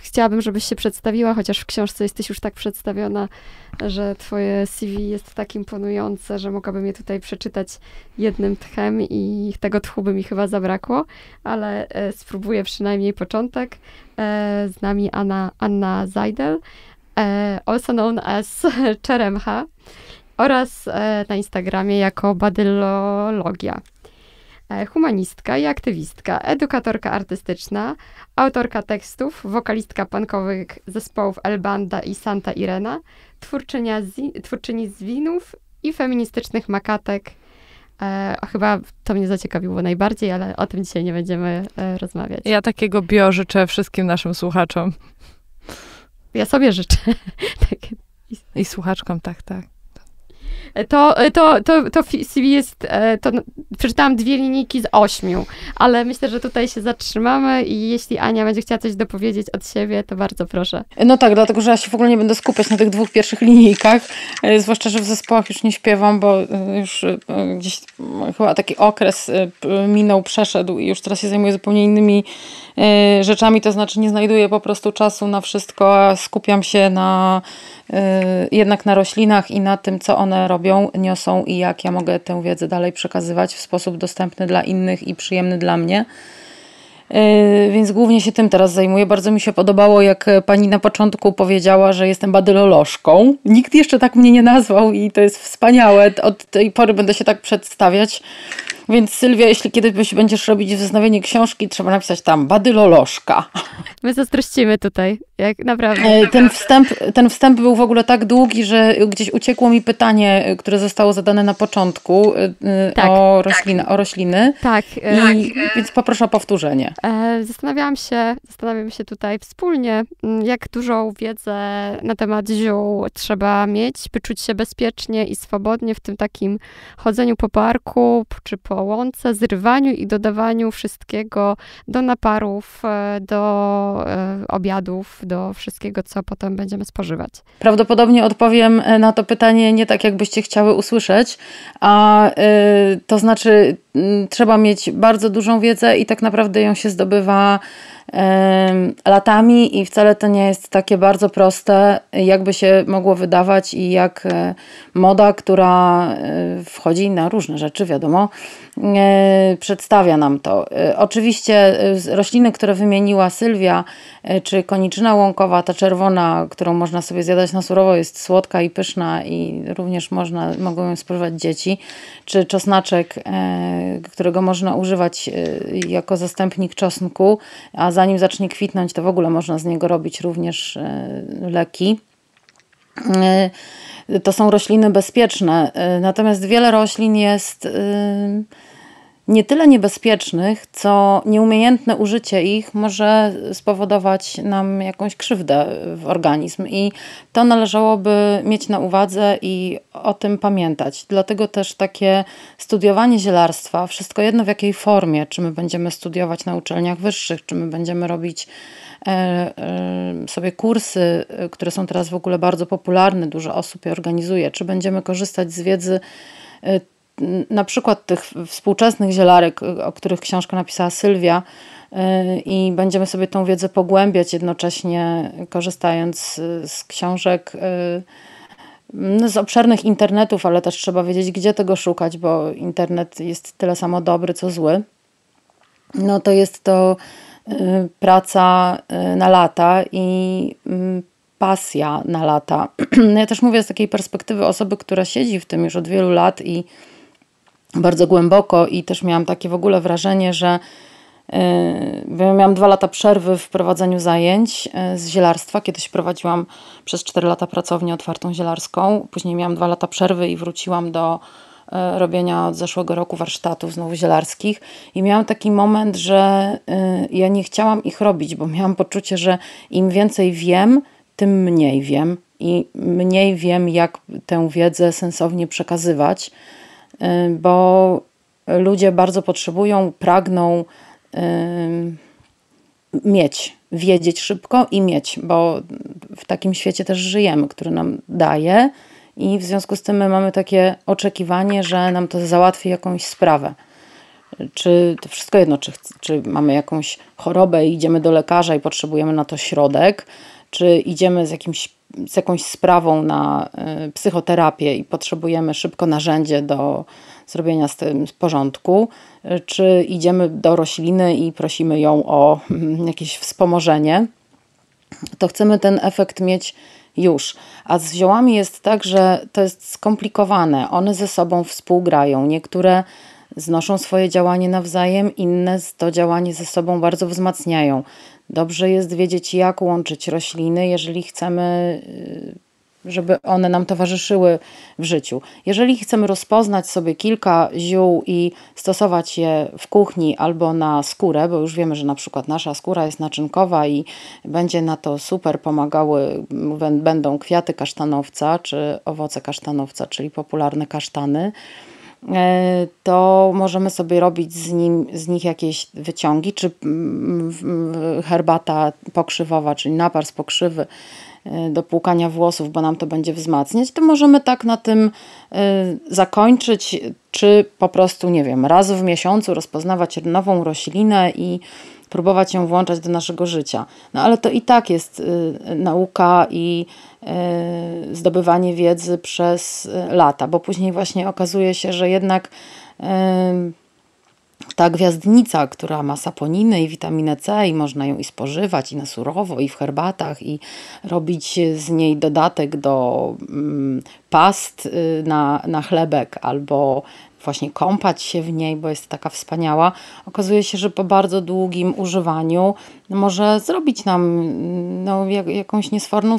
chciałabym, żebyś się przedstawiła, chociaż w książce jesteś już tak przedstawiona, że twoje CV jest tak imponujące, że mogłabym je tutaj przeczytać jednym tchem i tego tchu by mi chyba zabrakło, ale e, spróbuję przynajmniej początek. E, z nami Anna, Anna Zajdel, e, also known as Czeremcha oraz na Instagramie jako Badylologia. E, humanistka i aktywistka, edukatorka artystyczna, autorka tekstów, wokalistka punkowych zespołów Elbanda i Santa Irena, twórczynia zi, twórczyni zwinów i feministycznych makatek. E, chyba to mnie zaciekawiło najbardziej, ale o tym dzisiaj nie będziemy e, rozmawiać. Ja takiego bio życzę wszystkim naszym słuchaczom. Ja sobie życzę. tak. I słuchaczkom, tak, tak. To, to, to, to CV jest, e, to przeczytałam dwie linijki z ośmiu, ale myślę, że tutaj się zatrzymamy i jeśli Ania będzie chciała coś dopowiedzieć od siebie, to bardzo proszę. No tak, dlatego, że ja się w ogóle nie będę skupiać na tych dwóch pierwszych linijkach, e, zwłaszcza, że w zespołach już nie śpiewam, bo e, już gdzieś chyba taki okres minął, przeszedł i już teraz się zajmuję zupełnie innymi rzeczami, to znaczy nie znajduję po prostu czasu na wszystko, a skupiam się na jednak na roślinach i na tym, co one robią niosą i jak ja mogę tę wiedzę dalej przekazywać w sposób dostępny dla innych i przyjemny dla mnie. Yy, więc głównie się tym teraz zajmuję. Bardzo mi się podobało, jak pani na początku powiedziała, że jestem badylolożką. Nikt jeszcze tak mnie nie nazwał i to jest wspaniałe. Od tej pory będę się tak przedstawiać. Więc Sylwia, jeśli kiedyś będziesz robić wznowienie książki, trzeba napisać tam badylolożka. My zazdrościmy tutaj, jak naprawdę. E, ten wstęp, ten wstęp był w ogóle tak długi, że gdzieś uciekło mi pytanie, które zostało zadane na początku e, e, tak. o, rośliny, o rośliny. Tak. I, Więc poproszę o powtórzenie. Zastanawiałam się, zastanawiam się tutaj wspólnie, mm, jak dużą wiedzę na temat ziół trzeba mieć, by czuć się bezpiecznie i swobodnie w tym takim chodzeniu po parku, czy po łące, zrywaniu i dodawaniu wszystkiego do naparów, do obiadów, do wszystkiego, co potem będziemy spożywać? Prawdopodobnie odpowiem e, na to pytanie nie tak, jakbyście chciały usłyszeć, a to znaczy trzeba mieć bardzo dużą wiedzę i tak naprawdę ją się zdobywa latami i wcale to nie jest takie bardzo proste, jakby się mogło wydawać i jak e, moda, która e, wchodzi na różne rzeczy, wiadomo, e, przedstawia nam to. Oczywiście rośliny, które wymieniła Sylwia, czy koniczyna łąkowa, ta czerwona, którą można sobie zjadać na surowo, jest słodka i pyszna i również można, mogą ją spożywać dzieci, czy czosnaczek, którego można używać jako zastępnik czosnku, a zanim zacznie kwitnąć, to w ogóle można z niego robić również e, leki. To są rośliny bezpieczne, natomiast wiele roślin jest nie tyle niebezpiecznych, co nieumiejętne użycie ich może spowodować nam jakąś krzywdę w organizm i to należałoby mieć na uwadze i o tym pamiętać. Dlatego też takie studiowanie zielarstwa, wszystko jedno w jakiej formie, czy my będziemy studiować na uczelniach wyższych, czy my będziemy robić e, e, sobie kursy, które są teraz w ogóle bardzo popularne, dużo osób je organizuje, czy będziemy korzystać z wiedzy e, na przykład tych współczesnych zielarek, o których książkę napisała Sylwia, y, i będziemy sobie tą wiedzę pogłębiać, jednocześnie korzystając z książek y, no, z obszernych internetów, ale też trzeba wiedzieć, gdzie tego szukać, bo internet jest tyle samo dobry, co zły. No to jest to y, praca na lata i mm, pasja na lata. Ja też mówię z takiej perspektywy osoby, która siedzi w tym już od wielu lat i bardzo głęboko i też miałam takie w ogóle wrażenie, że yy, miałam dwa lata przerwy w prowadzeniu zajęć yy, z zielarstwa. Kiedyś prowadziłam przez cztery lata pracownię otwartą zielarską. Później miałam dwa lata przerwy i wróciłam do yy, robienia od zeszłego roku warsztatów znowu zielarskich. I miałam taki moment, że ja nie chciałam ich robić, bo miałam poczucie, że im więcej wiem, tym mniej wiem i mniej wiem, jak tę wiedzę sensownie przekazywać. Bo ludzie bardzo potrzebują, pragną mieć, wiedzieć szybko i mieć, bo w takim świecie też żyjemy, który nam daje i w związku z tym my mamy takie oczekiwanie, że nam to załatwi jakąś sprawę. Czy to wszystko jedno, czy, czy mamy jakąś chorobę i idziemy do lekarza i potrzebujemy na to środek, czy idziemy z, jakimś, z jakąś sprawą na y, psychoterapię i potrzebujemy szybko narzędzie do zrobienia z tym porządku, y, czy idziemy do rośliny i prosimy ją o mm, jakieś wspomożenie, to chcemy ten efekt mieć już. A z ziołami jest tak, że to jest skomplikowane. One ze sobą współgrają. Niektóre znoszą swoje działanie nawzajem, inne to działanie ze sobą bardzo wzmacniają. Dobrze jest wiedzieć, jak łączyć rośliny, jeżeli chcemy, y, żeby one nam towarzyszyły w życiu. Jeżeli chcemy rozpoznać sobie kilka ziół i stosować je w kuchni albo na skórę, bo już wiemy, że na przykład nasza skóra jest naczynkowa i będzie na to super pomagały, będą kwiaty kasztanowca czy owoce kasztanowca, czyli popularne kasztany to możemy sobie robić z, nim, z nich jakieś wyciągi, czy mm, herbata pokrzywowa, czyli napar z pokrzywy do płukania włosów, bo nam to będzie wzmacniać, to możemy tak na tym zakończyć, czy po prostu, nie wiem, raz w miesiącu rozpoznawać nową roślinę i próbować ją włączać do naszego życia. No ale to i tak jest nauka i zdobywanie wiedzy przez lata, bo później właśnie okazuje się, że jednak ta gwiazdnica, która ma saponinę i witaminę C i można ją i spożywać i na surowo i w herbatach i robić z niej dodatek do mm, past y, na, na chlebek albo właśnie kąpać się w niej, bo jest taka wspaniała, okazuje się, że po bardzo długim używaniu może zrobić nam no, jakąś niesforną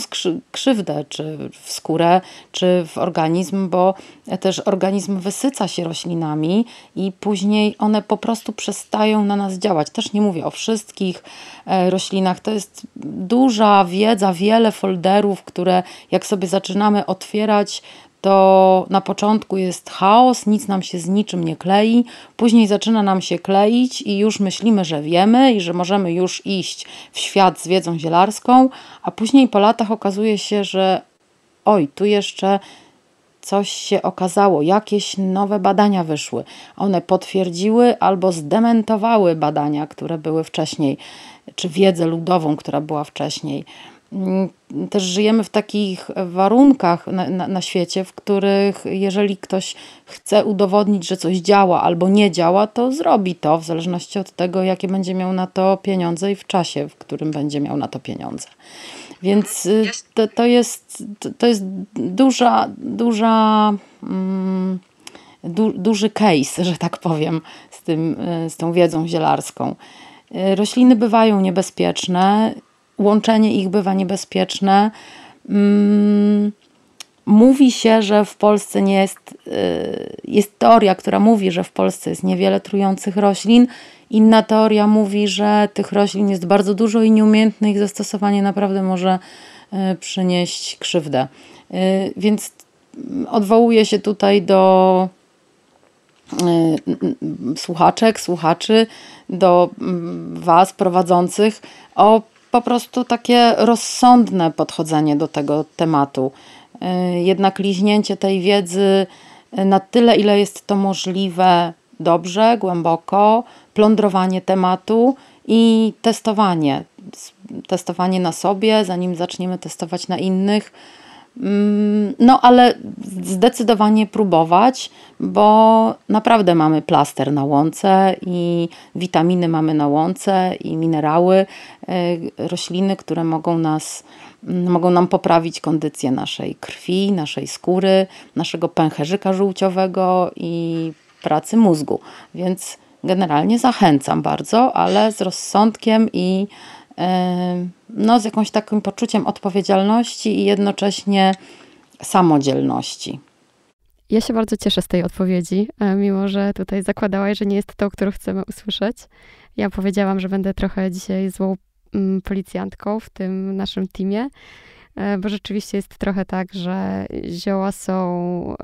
krzywdę, czy w skórę, czy w organizm, bo też organizm wysyca się roślinami i później one po prostu przestają na nas działać. Też nie mówię o wszystkich e, roślinach, to jest duża wiedza, wiele folderów, które jak sobie zaczynamy otwierać, to na początku jest chaos, nic nam się z niczym nie klei, później zaczyna nam się kleić i już myślimy, że wiemy i że możemy już iść w świat z wiedzą zielarską, a później po latach okazuje się, że oj, tu jeszcze coś się okazało, jakieś nowe badania wyszły. One potwierdziły albo zdementowały badania, które były wcześniej, czy wiedzę ludową, która była wcześniej. Mm, też żyjemy w takich warunkach na, na, na, świecie, w których jeżeli ktoś chce udowodnić, że coś działa albo nie działa, to zrobi to w zależności od tego, jakie będzie miał na to pieniądze i w czasie, w którym będzie miał na to pieniądze. Więc y, to, to, jest, to jest duża, duża, mm, du, duży case, że tak powiem, z, tym, y, z tą wiedzą zielarską. Y, rośliny bywają niebezpieczne łączenie ich bywa niebezpieczne. Mm, mówi się, że w Polsce nie jest, y, jest teoria, która mówi, że w Polsce jest niewiele trujących roślin. Inna teoria mówi, że tych roślin jest bardzo dużo i nieumiejętne ich zastosowanie naprawdę może y, przynieść krzywdę. Y, więc odwołuję się tutaj do słuchaczek, słuchaczy, do mm, Was prowadzących o po prostu takie rozsądne podchodzenie do tego tematu. Y, jednak liźnięcie tej wiedzy na tyle, ile jest to możliwe, dobrze, głęboko, plądrowanie tematu i testowanie. Testowanie na sobie, zanim zaczniemy testować na innych no, ale zdecydowanie próbować, bo naprawdę mamy plaster na łące i witaminy mamy na łące i minerały, e, rośliny, które mogą nas mm, mogą nam poprawić kondycję naszej krwi, naszej skóry, naszego pęcherzyka żółciowego i pracy mózgu. Więc generalnie zachęcam bardzo, ale z rozsądkiem i no, z jakimś takim poczuciem odpowiedzialności i jednocześnie samodzielności. Ja się bardzo cieszę z tej odpowiedzi, e, mimo że tutaj zakładałaś, że nie jest to, którą chcemy usłyszeć. Ja powiedziałam, że będę trochę dzisiaj złą mm, policjantką w tym naszym teamie, bo rzeczywiście jest trochę tak, że zioła są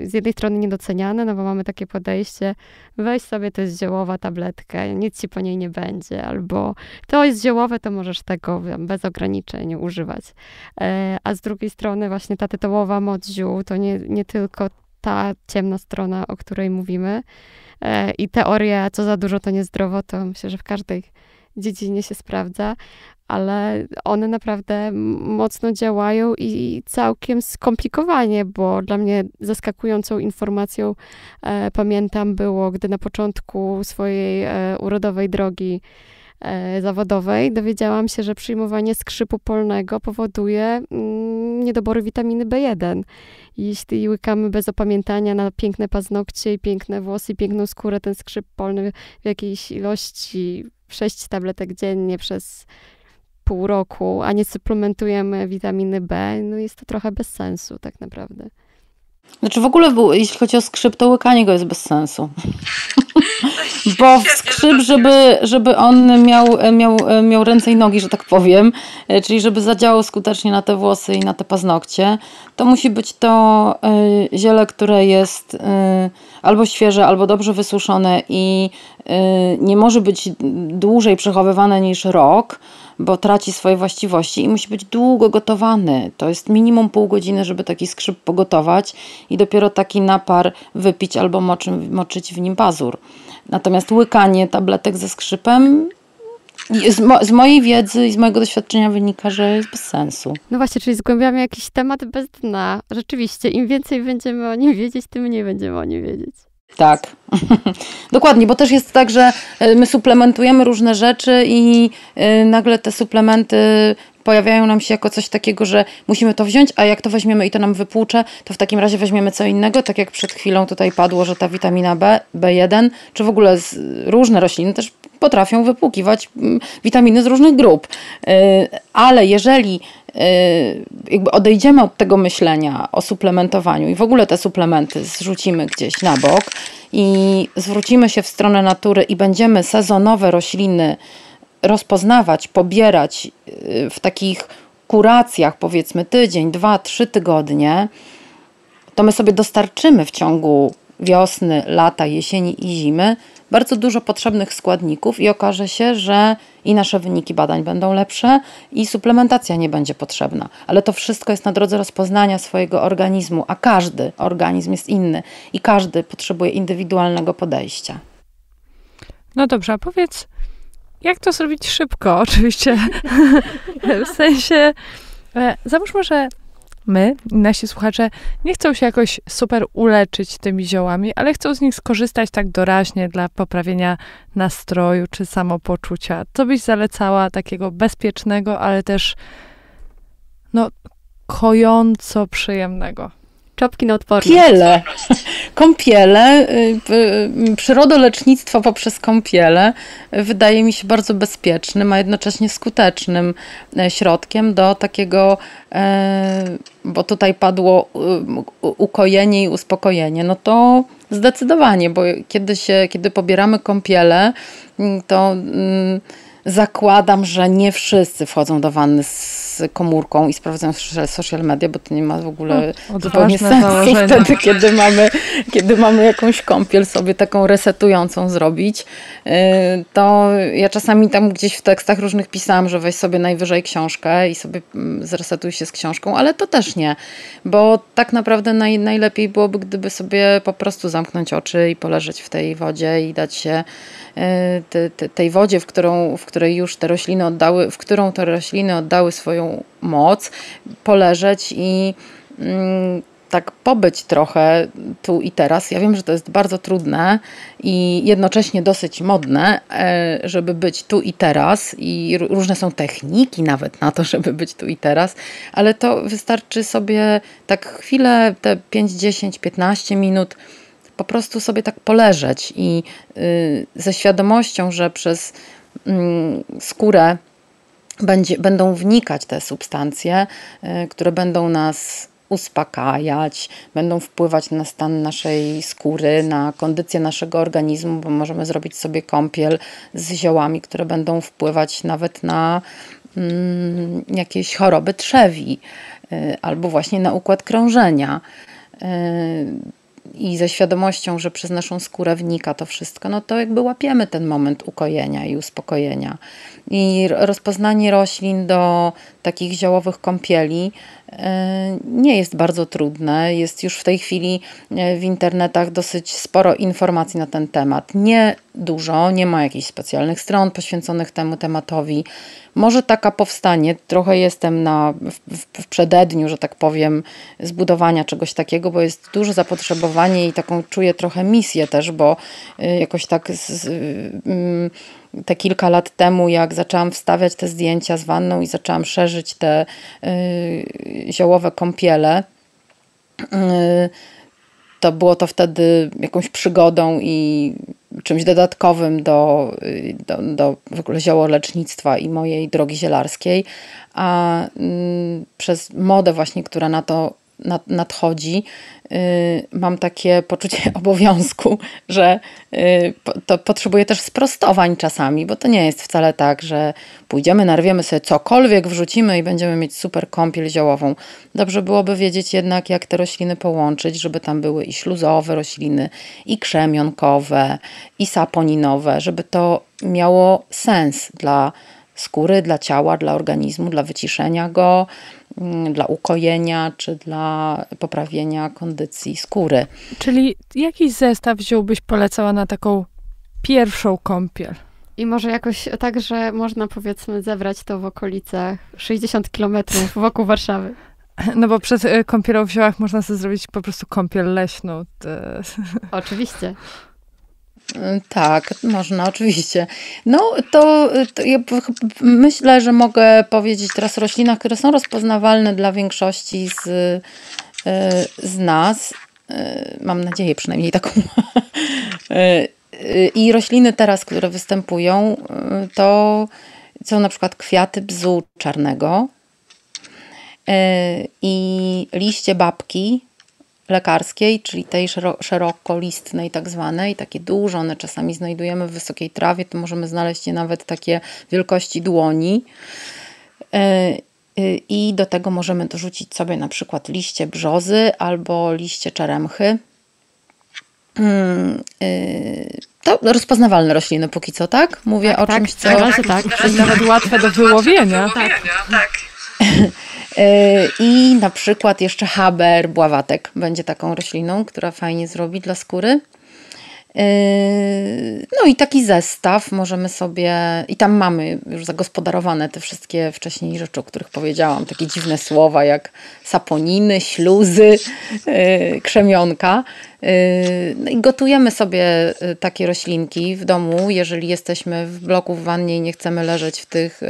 e, z jednej strony niedoceniane, no bo mamy takie podejście, weź sobie to jest ziołowa tabletkę, nic ci po niej nie będzie, albo to jest ziołowe, to możesz tego bez ograniczeń używać. E, a z drugiej strony właśnie ta tytułowa moc ziół to nie, nie tylko ta ciemna strona, o której mówimy i teoria, co za dużo to niezdrowo, to myślę, że w każdej dziedzinie się sprawdza, ale one naprawdę mocno działają i całkiem skomplikowanie, bo dla mnie zaskakującą informacją e, pamiętam było, gdy na początku swojej e, urodowej drogi e, zawodowej dowiedziałam się, że przyjmowanie skrzypu polnego powoduje mm, niedobory witaminy B1. Jeśli łykamy bez opamiętania na piękne paznokcie i piękne włosy piękną skórę, ten skrzyp polny w jakiejś ilości 6 tabletek dziennie przez pół roku, a nie suplementujemy witaminy B, no jest to trochę bez sensu tak naprawdę. Znaczy w ogóle, jeśli chodzi o skrzyp, to łykanie go jest bez sensu. Bo skrzyp, żeby, żeby on miał, miał, miał ręce i nogi, że tak powiem, e, czyli żeby zadziałał skutecznie na te włosy i na te paznokcie, to musi być to e, ziele, które jest e, albo świeże, albo dobrze wysuszone i nie może być dłużej przechowywane niż rok, bo traci swoje właściwości i musi być długo gotowany. To jest minimum pół godziny, żeby taki skrzyp pogotować i dopiero taki napar wypić albo moczy, moczyć w nim pazur. Natomiast łykanie tabletek ze skrzypem z, mo z, mojej wiedzy i z mojego doświadczenia wynika, że jest bez sensu. No właśnie, czyli zgłębiamy jakiś temat bez dna. Rzeczywiście, im więcej będziemy o nim wiedzieć, tym mniej będziemy o nim wiedzieć. Tak, dokładnie, bo też jest tak, że e, my suplementujemy różne rzeczy i e, nagle te suplementy pojawiają nam się jako coś takiego, że musimy to wziąć, a jak to weźmiemy i to nam wypłucze, to w takim razie weźmiemy co innego, tak jak przed chwilą tutaj padło, że ta witamina B, B1, czy w ogóle różne rośliny też potrafią wypłukiwać mm, witaminy z różnych grup. E, ale jeżeli jakby odejdziemy od tego myślenia o suplementowaniu i w ogóle te suplementy zrzucimy gdzieś na bok i zwrócimy się w stronę natury i będziemy sezonowe rośliny rozpoznawać, pobierać y, w takich kuracjach, powiedzmy tydzień, dwa, trzy tygodnie, to my sobie dostarczymy w ciągu wiosny, lata, jesieni i zimy bardzo dużo potrzebnych składników i okaże się, że i nasze wyniki badań będą lepsze i suplementacja nie będzie potrzebna. Ale to wszystko jest na drodze rozpoznania swojego organizmu, a każdy organizm jest inny i każdy potrzebuje indywidualnego podejścia. No dobrze, a powiedz, jak to zrobić szybko? Oczywiście. w sensie, e, załóżmy, że my, nasi słuchacze, nie chcą się jakoś super uleczyć tymi ziołami, ale chcą z nich skorzystać tak doraźnie dla poprawienia nastroju czy samopoczucia. Co byś zalecała takiego bezpiecznego, ale też no, kojąco przyjemnego? Czopki na odporność. Kąpiele. Kąpiele, y, y, przyrodolecznictwo poprzez kąpiele wydaje mi się bardzo bezpiecznym, a jednocześnie skutecznym e, środkiem do takiego, e, bo tutaj padło ukojenie i uspokojenie, no to zdecydowanie, bo kiedy się, kiedy pobieramy kąpiele, to mm, zakładam, że nie wszyscy wchodzą do wanny z komórką i sprawdzają social media, bo to nie ma w ogóle no, zupełnie sensu wtedy, kiedy mamy, kiedy mamy jakąś kąpiel sobie taką resetującą zrobić. Y, to ja czasami tam gdzieś w tekstach różnych pisałam, że weź sobie najwyżej książkę i sobie mm, zresetuj się z książką, ale to też nie, bo tak naprawdę naj, najlepiej byłoby, gdyby sobie po prostu zamknąć oczy i poleżeć w tej wodzie i dać się te, tej wodzie, w, którą, w której już te rośliny oddały, w którą te rośliny oddały swoją moc, poleżeć i mm, tak pobyć trochę tu i teraz. Ja wiem, że to jest bardzo trudne i jednocześnie dosyć modne, e, żeby być tu i teraz, i różne są techniki nawet na to, żeby być tu i teraz, ale to wystarczy sobie tak chwilę, te 5, 10, 15 minut po prostu sobie tak poleżeć i y, ze świadomością, że przez mm, skórę będzie, będą wnikać te substancje, y, które będą nas uspokajać, będą wpływać na stan naszej skóry, na kondycję naszego organizmu, bo możemy zrobić sobie kąpiel z ziołami, które będą wpływać nawet na mm, jakieś choroby trzewi y, albo właśnie na układ krążenia i ze świadomością, że przez naszą skórę wnika to wszystko, no to jakby łapiemy ten moment ukojenia i uspokojenia. I rozpoznanie roślin do takich ziołowych kąpieli nie jest bardzo trudne. Jest już w tej chwili e, w internetach dosyć sporo informacji na ten temat. Nie dużo, nie ma jakichś specjalnych stron poświęconych temu tematowi. Może taka powstanie, trochę jestem na, w, w przededniu, że tak powiem, zbudowania czegoś takiego, bo jest duże zapotrzebowanie i taką czuję trochę misję też, bo e, jakoś tak z, mm, te kilka lat temu, jak zaczęłam wstawiać te zdjęcia z wanną i zaczęłam szerzyć te y, ziołowe kąpiele, y, to było to wtedy jakąś przygodą i czymś dodatkowym do, do, do w ogóle ziołolecznictwa i mojej drogi zielarskiej, a y, przez modę właśnie, która na to nad, nadchodzi, y, mam takie poczucie obowiązku, że y, to potrzebuję też sprostowań czasami, bo to nie jest wcale tak, że pójdziemy, narwiemy sobie cokolwiek, wrzucimy i będziemy mieć super kąpiel ziołową. Dobrze byłoby wiedzieć jednak, jak te rośliny połączyć, żeby tam były i śluzowe rośliny, i krzemionkowe, i saponinowe, żeby to miało sens dla skóry, dla ciała, dla organizmu, dla wyciszenia go, dla ukojenia czy dla poprawienia kondycji skóry. Czyli jakiś zestaw wziąłbyś polecała na taką pierwszą kąpiel? I może jakoś tak, że można powiedzmy zebrać to w okolicach 60 kilometrów wokół Warszawy. No bo przed e, kąpielą w ziołach można sobie zrobić po prostu kąpiel leśną. Oczywiście. Tak, można, oczywiście. No to, to ja myślę, że mogę powiedzieć teraz o roślinach, które są rozpoznawalne dla większości z, e, z nas. E, mam nadzieję przynajmniej taką. E, I rośliny teraz, które występują, to są na przykład kwiaty bzu czarnego i liście babki, lekarskiej, czyli tej szerokolistnej tak zwanej, takie duże, one czasami znajdujemy w wysokiej trawie, to możemy znaleźć je nawet takie wielkości dłoni. E, e, I do tego możemy dorzucić sobie na przykład liście brzozy albo liście czeremchy. Mm, e, to rozpoznawalne rośliny póki co, tak? Mówię tak, o tak, czymś, co... Tak, tak. Nawet łatwe do wyłowienia. Tak, tak. E, I na przykład jeszcze haber, bławatek będzie taką rośliną, która fajnie zrobi dla skóry. E, no i taki zestaw możemy sobie, i tam mamy już zagospodarowane te wszystkie wcześniej rzeczy, o których powiedziałam, takie dziwne słowa jak saponiny, śluzy, e, krzemionka. No i gotujemy sobie takie roślinki w domu, jeżeli jesteśmy w bloku w wannie i nie chcemy leżeć w tych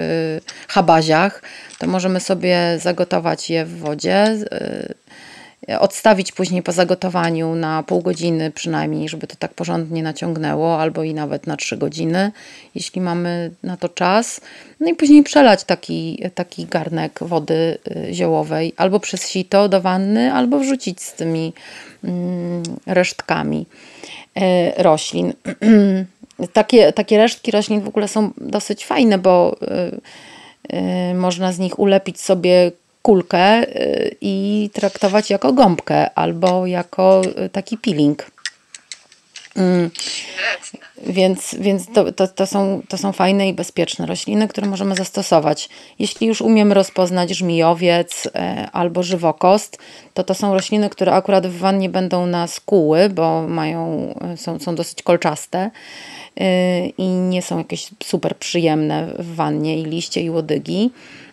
habaziach, to możemy sobie zagotować je w wodzie, odstawić później po zagotowaniu na pół godziny przynajmniej, żeby to tak porządnie naciągnęło, albo i nawet na trzy godziny, jeśli mamy na to czas. No i później przelać taki, taki garnek wody y, ziołowej albo przez sito do wanny, albo wrzucić z tymi mm, resztkami y, roślin. Takie, takie resztki roślin w ogóle są dosyć fajne, bo Y, można z nich ulepić sobie kulkę y, i traktować jako gąbkę albo jako y, taki peeling. Mm. Więc, więc to, to, to, są, to są fajne i bezpieczne rośliny, które możemy zastosować. Jeśli już umiemy rozpoznać żmijowiec albo żywokost, to to są rośliny, które akurat w wannie będą nas kuły, bo mają, są, są dosyć kolczaste i nie są jakieś super przyjemne w wannie i liście i łodygi.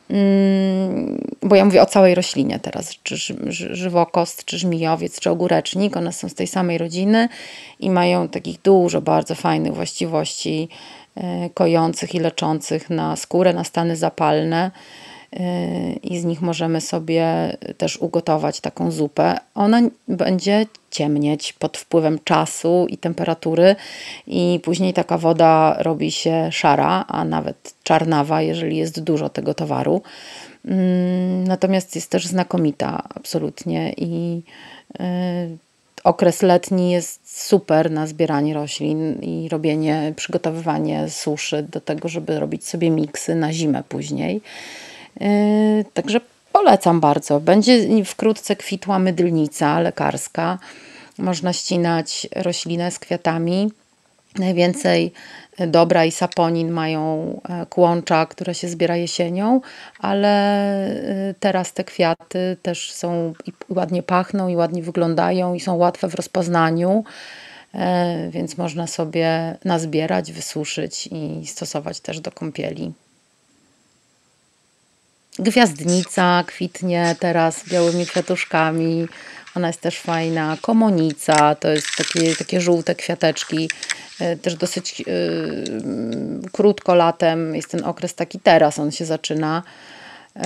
Mm, bo ja mówię o całej roślinie teraz, czy żywokost, czy żmijowiec, czy ogórecznik, one są z tej samej rodziny i mają takich dużo bardzo fajnych właściwości e, kojących i leczących na skórę, na stany zapalne i z nich możemy sobie też ugotować taką zupę. Ona będzie ciemnieć pod wpływem czasu i temperatury i później taka woda robi się szara, a nawet czarnawa, jeżeli jest dużo tego towaru. Mm, natomiast jest też znakomita absolutnie i y, okres letni jest super na zbieranie roślin i robienie, przygotowywanie suszy do tego, żeby robić sobie miksy na zimę później. Yy, także polecam bardzo. Będzie wkrótce kwitła mydlnica lekarska. Można ścinać roślinę z kwiatami. Najwięcej dobra i saponin mają e, kłącza, które się zbiera jesienią, ale e, teraz te kwiaty też są i ładnie pachną i ładnie wyglądają i są łatwe w rozpoznaniu, e, więc można sobie nazbierać, wysuszyć i stosować też do kąpieli. Gwiazdnica kwitnie teraz białymi kwiatuszkami. Ona jest też fajna. Komonica to jest takie, takie żółte kwiateczki. E, też dosyć yy, krótko latem jest ten okres taki teraz, on się zaczyna. Yy.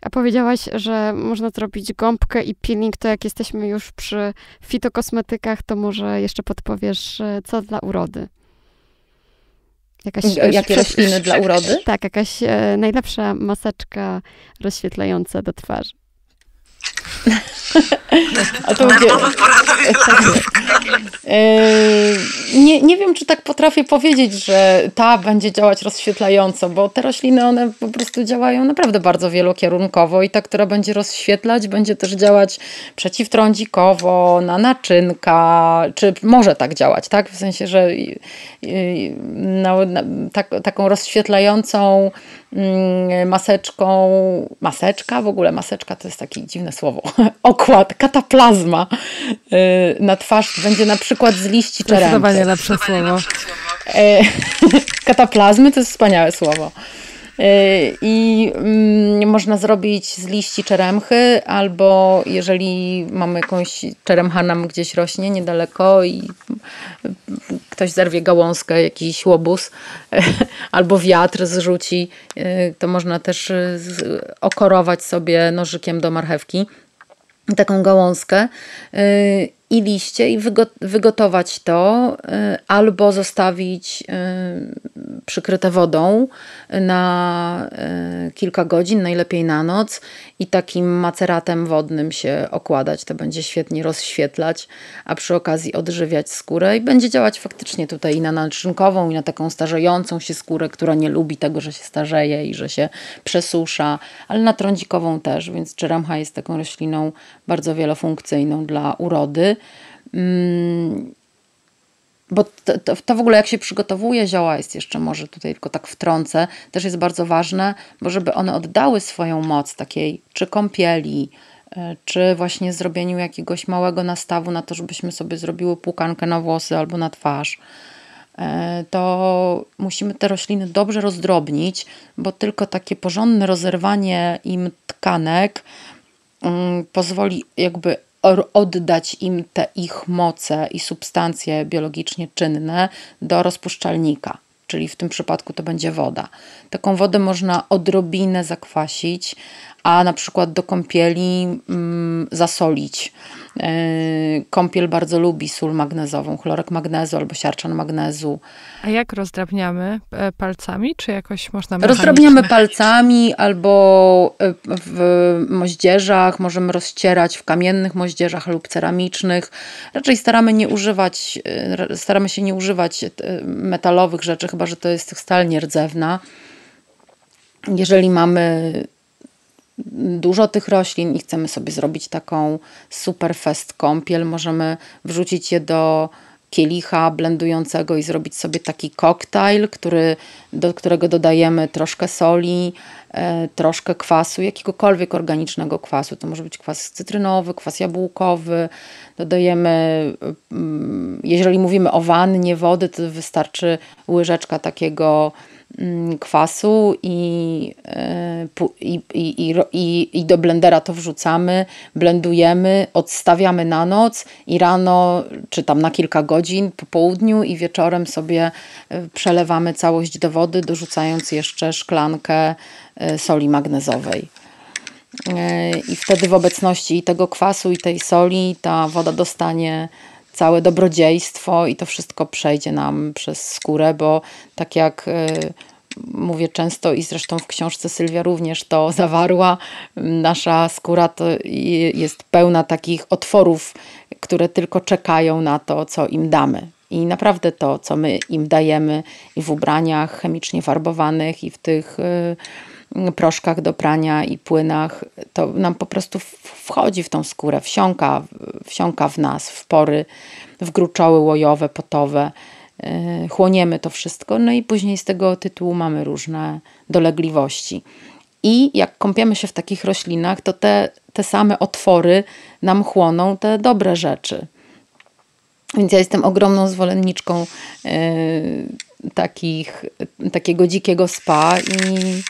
A powiedziałaś, że można zrobić gąbkę i peeling, to jak jesteśmy już przy fitokosmetykach, to może jeszcze podpowiesz, e, co dla urody? Jakaś, Jakie rośliny dla urody? Tak, jakaś e, najlepsza maseczka rozświetlająca do twarzy. A to Nerwowy nie, nie wiem, czy tak potrafię powiedzieć, że ta będzie działać rozświetlająco, bo te rośliny, one po prostu działają naprawdę bardzo wielokierunkowo i ta, która będzie rozświetlać, będzie też działać przeciwtrądzikowo, na naczynka, czy może tak działać, tak? W sensie, że na, tak, taką rozświetlającą maseczką, maseczka w ogóle, maseczka to jest takie dziwne słowo, okład, kataplazma y, na twarz będzie na przykład z liści czeremki. Zdecydowanie lepsze słowo. E, kataplazmy to jest wspaniałe słowo. Y, I mm, można zrobić z liści czeremchy, albo jeżeli mamy jakąś czeremcha nam gdzieś rośnie niedaleko i ktoś zerwie gałązkę, jakiś łobuz, albo wiatr zrzuci, y, to można też okorować sobie nożykiem do marchewki. Taką gałązkę y, i liście i wygotować to y, albo zostawić y, przykryte wodą na y, kilka godzin, najlepiej na noc i takim maceratem wodnym się okładać. To będzie świetnie rozświetlać, a przy okazji odżywiać skórę i będzie działać faktycznie tutaj i na naczynkową, i na taką starzejącą się skórę, która nie lubi tego, że się starzeje i że się przesusza, ale na trądzikową też, więc czeremcha jest taką rośliną bardzo wielofunkcyjną dla urody. Bo to, to, to, w ogóle jak się przygotowuje zioła jest jeszcze może tutaj tylko tak wtrącę, też jest bardzo ważne, bo żeby one oddały swoją moc takiej czy kąpieli, e, czy właśnie zrobieniu jakiegoś małego nastawu na to, żebyśmy sobie zrobiły płukankę na włosy albo na twarz, e, to musimy te rośliny dobrze rozdrobnić, bo tylko takie porządne rozerwanie im tkanek mm, pozwoli jakby oddać im te ich moce i substancje biologicznie czynne do rozpuszczalnika, czyli w tym przypadku to będzie woda. Taką wodę można odrobinę zakwasić, a na przykład do kąpieli mm, zasolić. Yy, kąpiel bardzo lubi sól magnezową, chlorek magnezu albo siarczan magnezu. A jak rozdrabniamy? E, palcami, czy jakoś można? Rozdrabniamy palcami albo e, w moździerzach, możemy rozcierać w kamiennych moździerzach lub ceramicznych. Raczej staramy, nie używać, e, staramy się nie używać metalowych rzeczy, chyba że to jest stal nierdzewna. Jeżeli mamy dużo tych roślin i chcemy sobie zrobić taką super fest kąpiel, możemy wrzucić je do kielicha blendującego i zrobić sobie taki koktajl, który, do którego dodajemy troszkę soli, e, troszkę kwasu, jakiegokolwiek organicznego kwasu. To może być kwas cytrynowy, kwas jabłkowy. Dodajemy, mm, jeżeli mówimy o wannie wody, to wystarczy łyżeczka takiego kwasu i, e, i, i, i, i do blendera to wrzucamy, blendujemy, odstawiamy na noc i rano, czy tam na kilka godzin po południu i wieczorem sobie e, przelewamy całość do wody, dorzucając jeszcze szklankę e, soli magnezowej. I wtedy w obecności tego kwasu, i tej soli ta woda dostanie całe dobrodziejstwo i to wszystko przejdzie nam przez skórę, bo tak jak y, mówię często i zresztą w książce Sylwia również to zawarła, nasza skóra to jest pełna takich otworów, które tylko czekają na to, co im damy. I naprawdę to, co my im dajemy i w ubraniach chemicznie farbowanych, i w tych y, proszkach do prania i płynach, to nam po prostu wchodzi w tą skórę, wsiąka, wsiąka w nas, w pory, w gruczoły łojowe, potowe. E, chłoniemy to wszystko, no i później z tego tytułu mamy różne dolegliwości. I jak kąpiemy się w takich roślinach, to te, te same otwory nam chłoną te dobre rzeczy. Więc ja jestem ogromną zwolenniczką yy, takich, takiego dzikiego spa i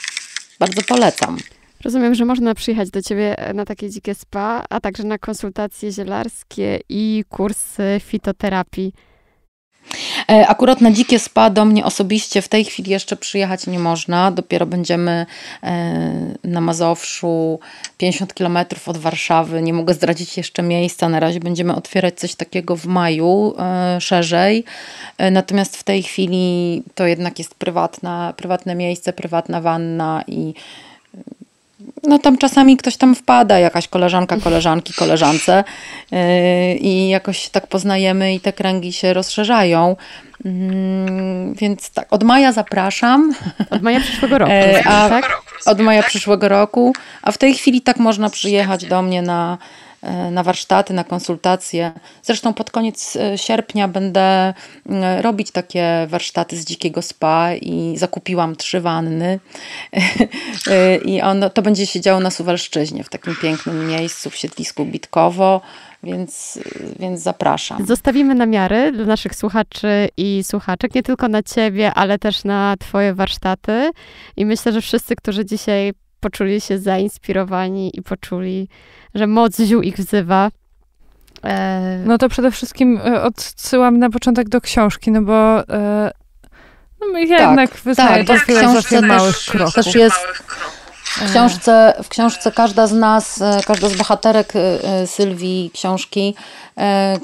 bardzo polecam. Rozumiem, że można przyjechać do ciebie na takie dzikie spa, a także na konsultacje zielarskie i kursy fitoterapii. E, akurat na dzikie spa do mnie osobiście w tej chwili jeszcze przyjechać nie można. Dopiero będziemy e, na Mazowszu, 50 km od Warszawy. Nie mogę zdradzić jeszcze miejsca. Na razie będziemy otwierać coś takiego w maju e, szerzej. Natomiast w tej chwili to jednak jest prywatna, prywatne miejsce, prywatna wanna i no tam czasami ktoś tam wpada, jakaś koleżanka, koleżanki, koleżance yy, i jakoś tak poznajemy i te kręgi się rozszerzają. Mm, więc tak, od maja zapraszam. Od maja przyszłego roku. E, a, tak? Od maja przyszłego roku. A w tej chwili tak można przyjechać do mnie na, na warsztaty, na konsultacje. Zresztą pod koniec e, sierpnia będę robić takie warsztaty z dzikiego spa i zakupiłam trzy wanny. I ono, to będzie się działo na Suwalszczyźnie, w takim pięknym miejscu, w siedlisku Bitkowo więc, więc zapraszam. Zostawimy namiary dla naszych słuchaczy i słuchaczek, nie tylko na ciebie, ale też na twoje warsztaty. I myślę, że wszyscy, którzy dzisiaj poczuli się zainspirowani i poczuli, że moc ziół ich wzywa. E... No to przede wszystkim e, odsyłam na początek do książki, no bo e... no ja tak, jednak wyznaję tak, to filozofię małych kroków. Też jest w książce, w książce każda z nas, e, każda z bohaterek e, e, Sylwii książki,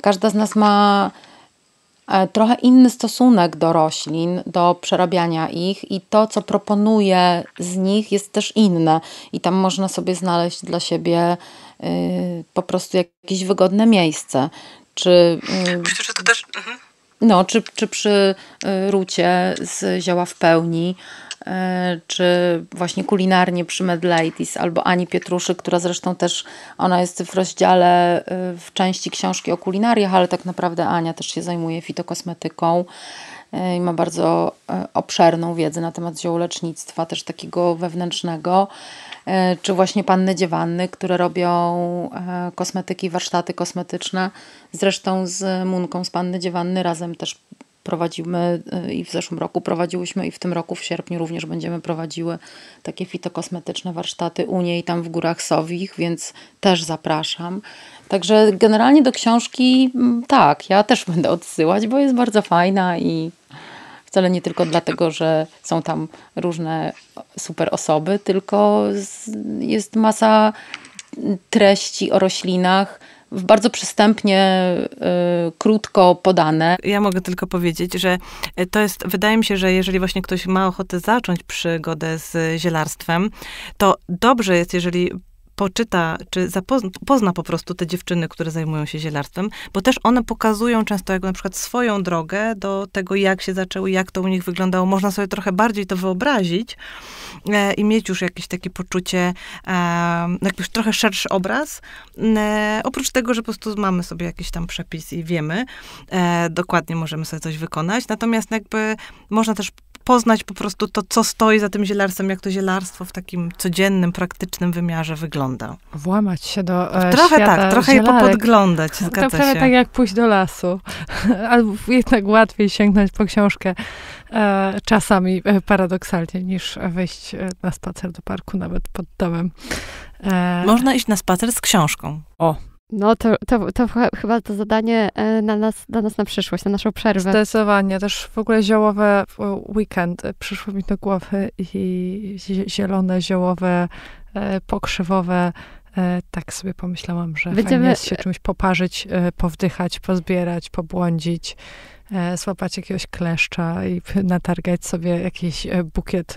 każda z nas ma trochę inny stosunek do roślin, do przerabiania ich i to, co proponuje z nich jest też inne i tam można sobie znaleźć dla siebie po prostu jakieś wygodne miejsce. Czy, że to też... Mhm. No, czy, czy przy rucie z zioła w pełni, E, czy właśnie kulinarnie przy Medladies, albo Ani Pietruszy, która zresztą też, ona jest w rozdziale, e, w części książki o kulinariach, ale tak naprawdę Ania też się zajmuje fitokosmetyką e, i ma bardzo obszerną wiedzę na temat ziołolecznictwa, też takiego wewnętrznego, czy właśnie panny dziewanny, które robią kosmetyki, warsztaty kosmetyczne. Zresztą z Munką z panny dziewanny razem też prowadzimy y, i w zeszłym roku prowadziłyśmy i w tym roku w sierpniu również będziemy prowadziły takie fitokosmetyczne warsztaty u niej tam w Górach Sowich, więc też zapraszam. Także generalnie do książki mm, tak, ja też będę odsyłać, bo jest bardzo fajna i wcale nie tylko dlatego, że są tam różne super osoby, tylko jest masa treści o roślinach, bardzo przystępnie, y, krótko podane. Ja mogę tylko powiedzieć, że to jest, wydaje mi się, że jeżeli właśnie ktoś ma ochotę zacząć przygodę z zielarstwem, to dobrze jest, jeżeli poczyta, czy zapozna, pozna po prostu te dziewczyny, które zajmują się zielarstwem, bo też one pokazują często jak na przykład swoją drogę do tego, jak się zaczęły, jak to u nich wyglądało. Można sobie trochę bardziej to wyobrazić e, i mieć już jakieś takie poczucie, e, jakiś trochę szerszy obraz. E, oprócz tego, że po prostu mamy sobie jakiś tam przepis i wiemy, e, dokładnie możemy sobie coś wykonać. Natomiast jakby można też poznać po prostu to, co stoi za tym zielarstwem, jak to zielarstwo w takim codziennym, praktycznym wymiarze wygląda. Włamać się do e, Trochę tak, trochę zielarek. je popodglądać, zgadza to się. tak jak pójść do lasu. Albo jednak łatwiej sięgnąć po książkę e, czasami e, paradoksalnie, niż wejść e, na spacer do parku, nawet pod domem. E, Można iść na spacer z książką. O, no to, to, to chyba to zadanie e, na nas, dla nas na przyszłość, na naszą przerwę. Zdecydowanie. Też w ogóle ziołowe weekend przyszło mi do głowy i zielone, ziołowe, e, pokrzywowe. E, tak sobie pomyślałam, że Będziemy... fajnie jest się czymś poparzyć, powdychać, pozbierać, pobłądzić, złapać jakiegoś kleszcza i natargać sobie jakiś bukiet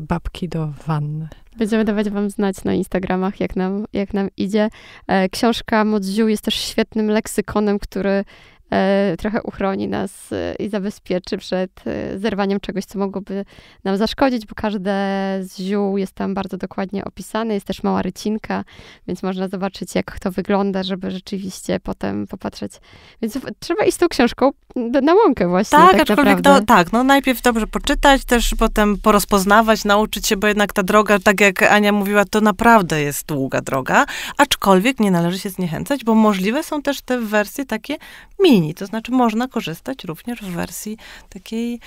babki do wanny. Będziemy dawać wam znać na Instagramach, jak nam, jak nam idzie. E, książka Moc Ziół jest też świetnym leksykonem, który trochę uchroni nas e, i zabezpieczy przed e, zerwaniem czegoś, co mogłoby nam zaszkodzić, bo każde z ziół jest tam bardzo dokładnie opisane. Jest też mała rycinka, więc można zobaczyć, jak to wygląda, żeby rzeczywiście potem popatrzeć. Więc trzeba iść z tą książką na łąkę właśnie. Tak, tak aczkolwiek tak, no najpierw dobrze poczytać, też potem porozpoznawać, nauczyć się, bo jednak ta droga, tak jak Ania mówiła, to naprawdę jest długa droga, aczkolwiek nie należy się zniechęcać, bo możliwe są też te wersje takie mini mini, to znaczy można korzystać również w wersji takiej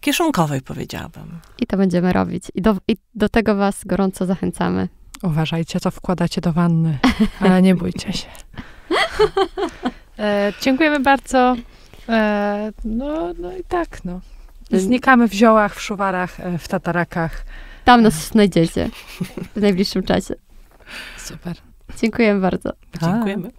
kieszonkowej, powiedziałabym. I to będziemy robić. I do, i do tego was gorąco zachęcamy. Uważajcie, co wkładacie do wanny, ale nie bójcie się. E, dziękujemy bardzo. E, no, no i tak, no. Znikamy w ziołach, w szuwarach, e, w tatarakach. Tam nas znajdziecie w najbliższym czasie. Super. Dziękujemy bardzo. Dziękujemy.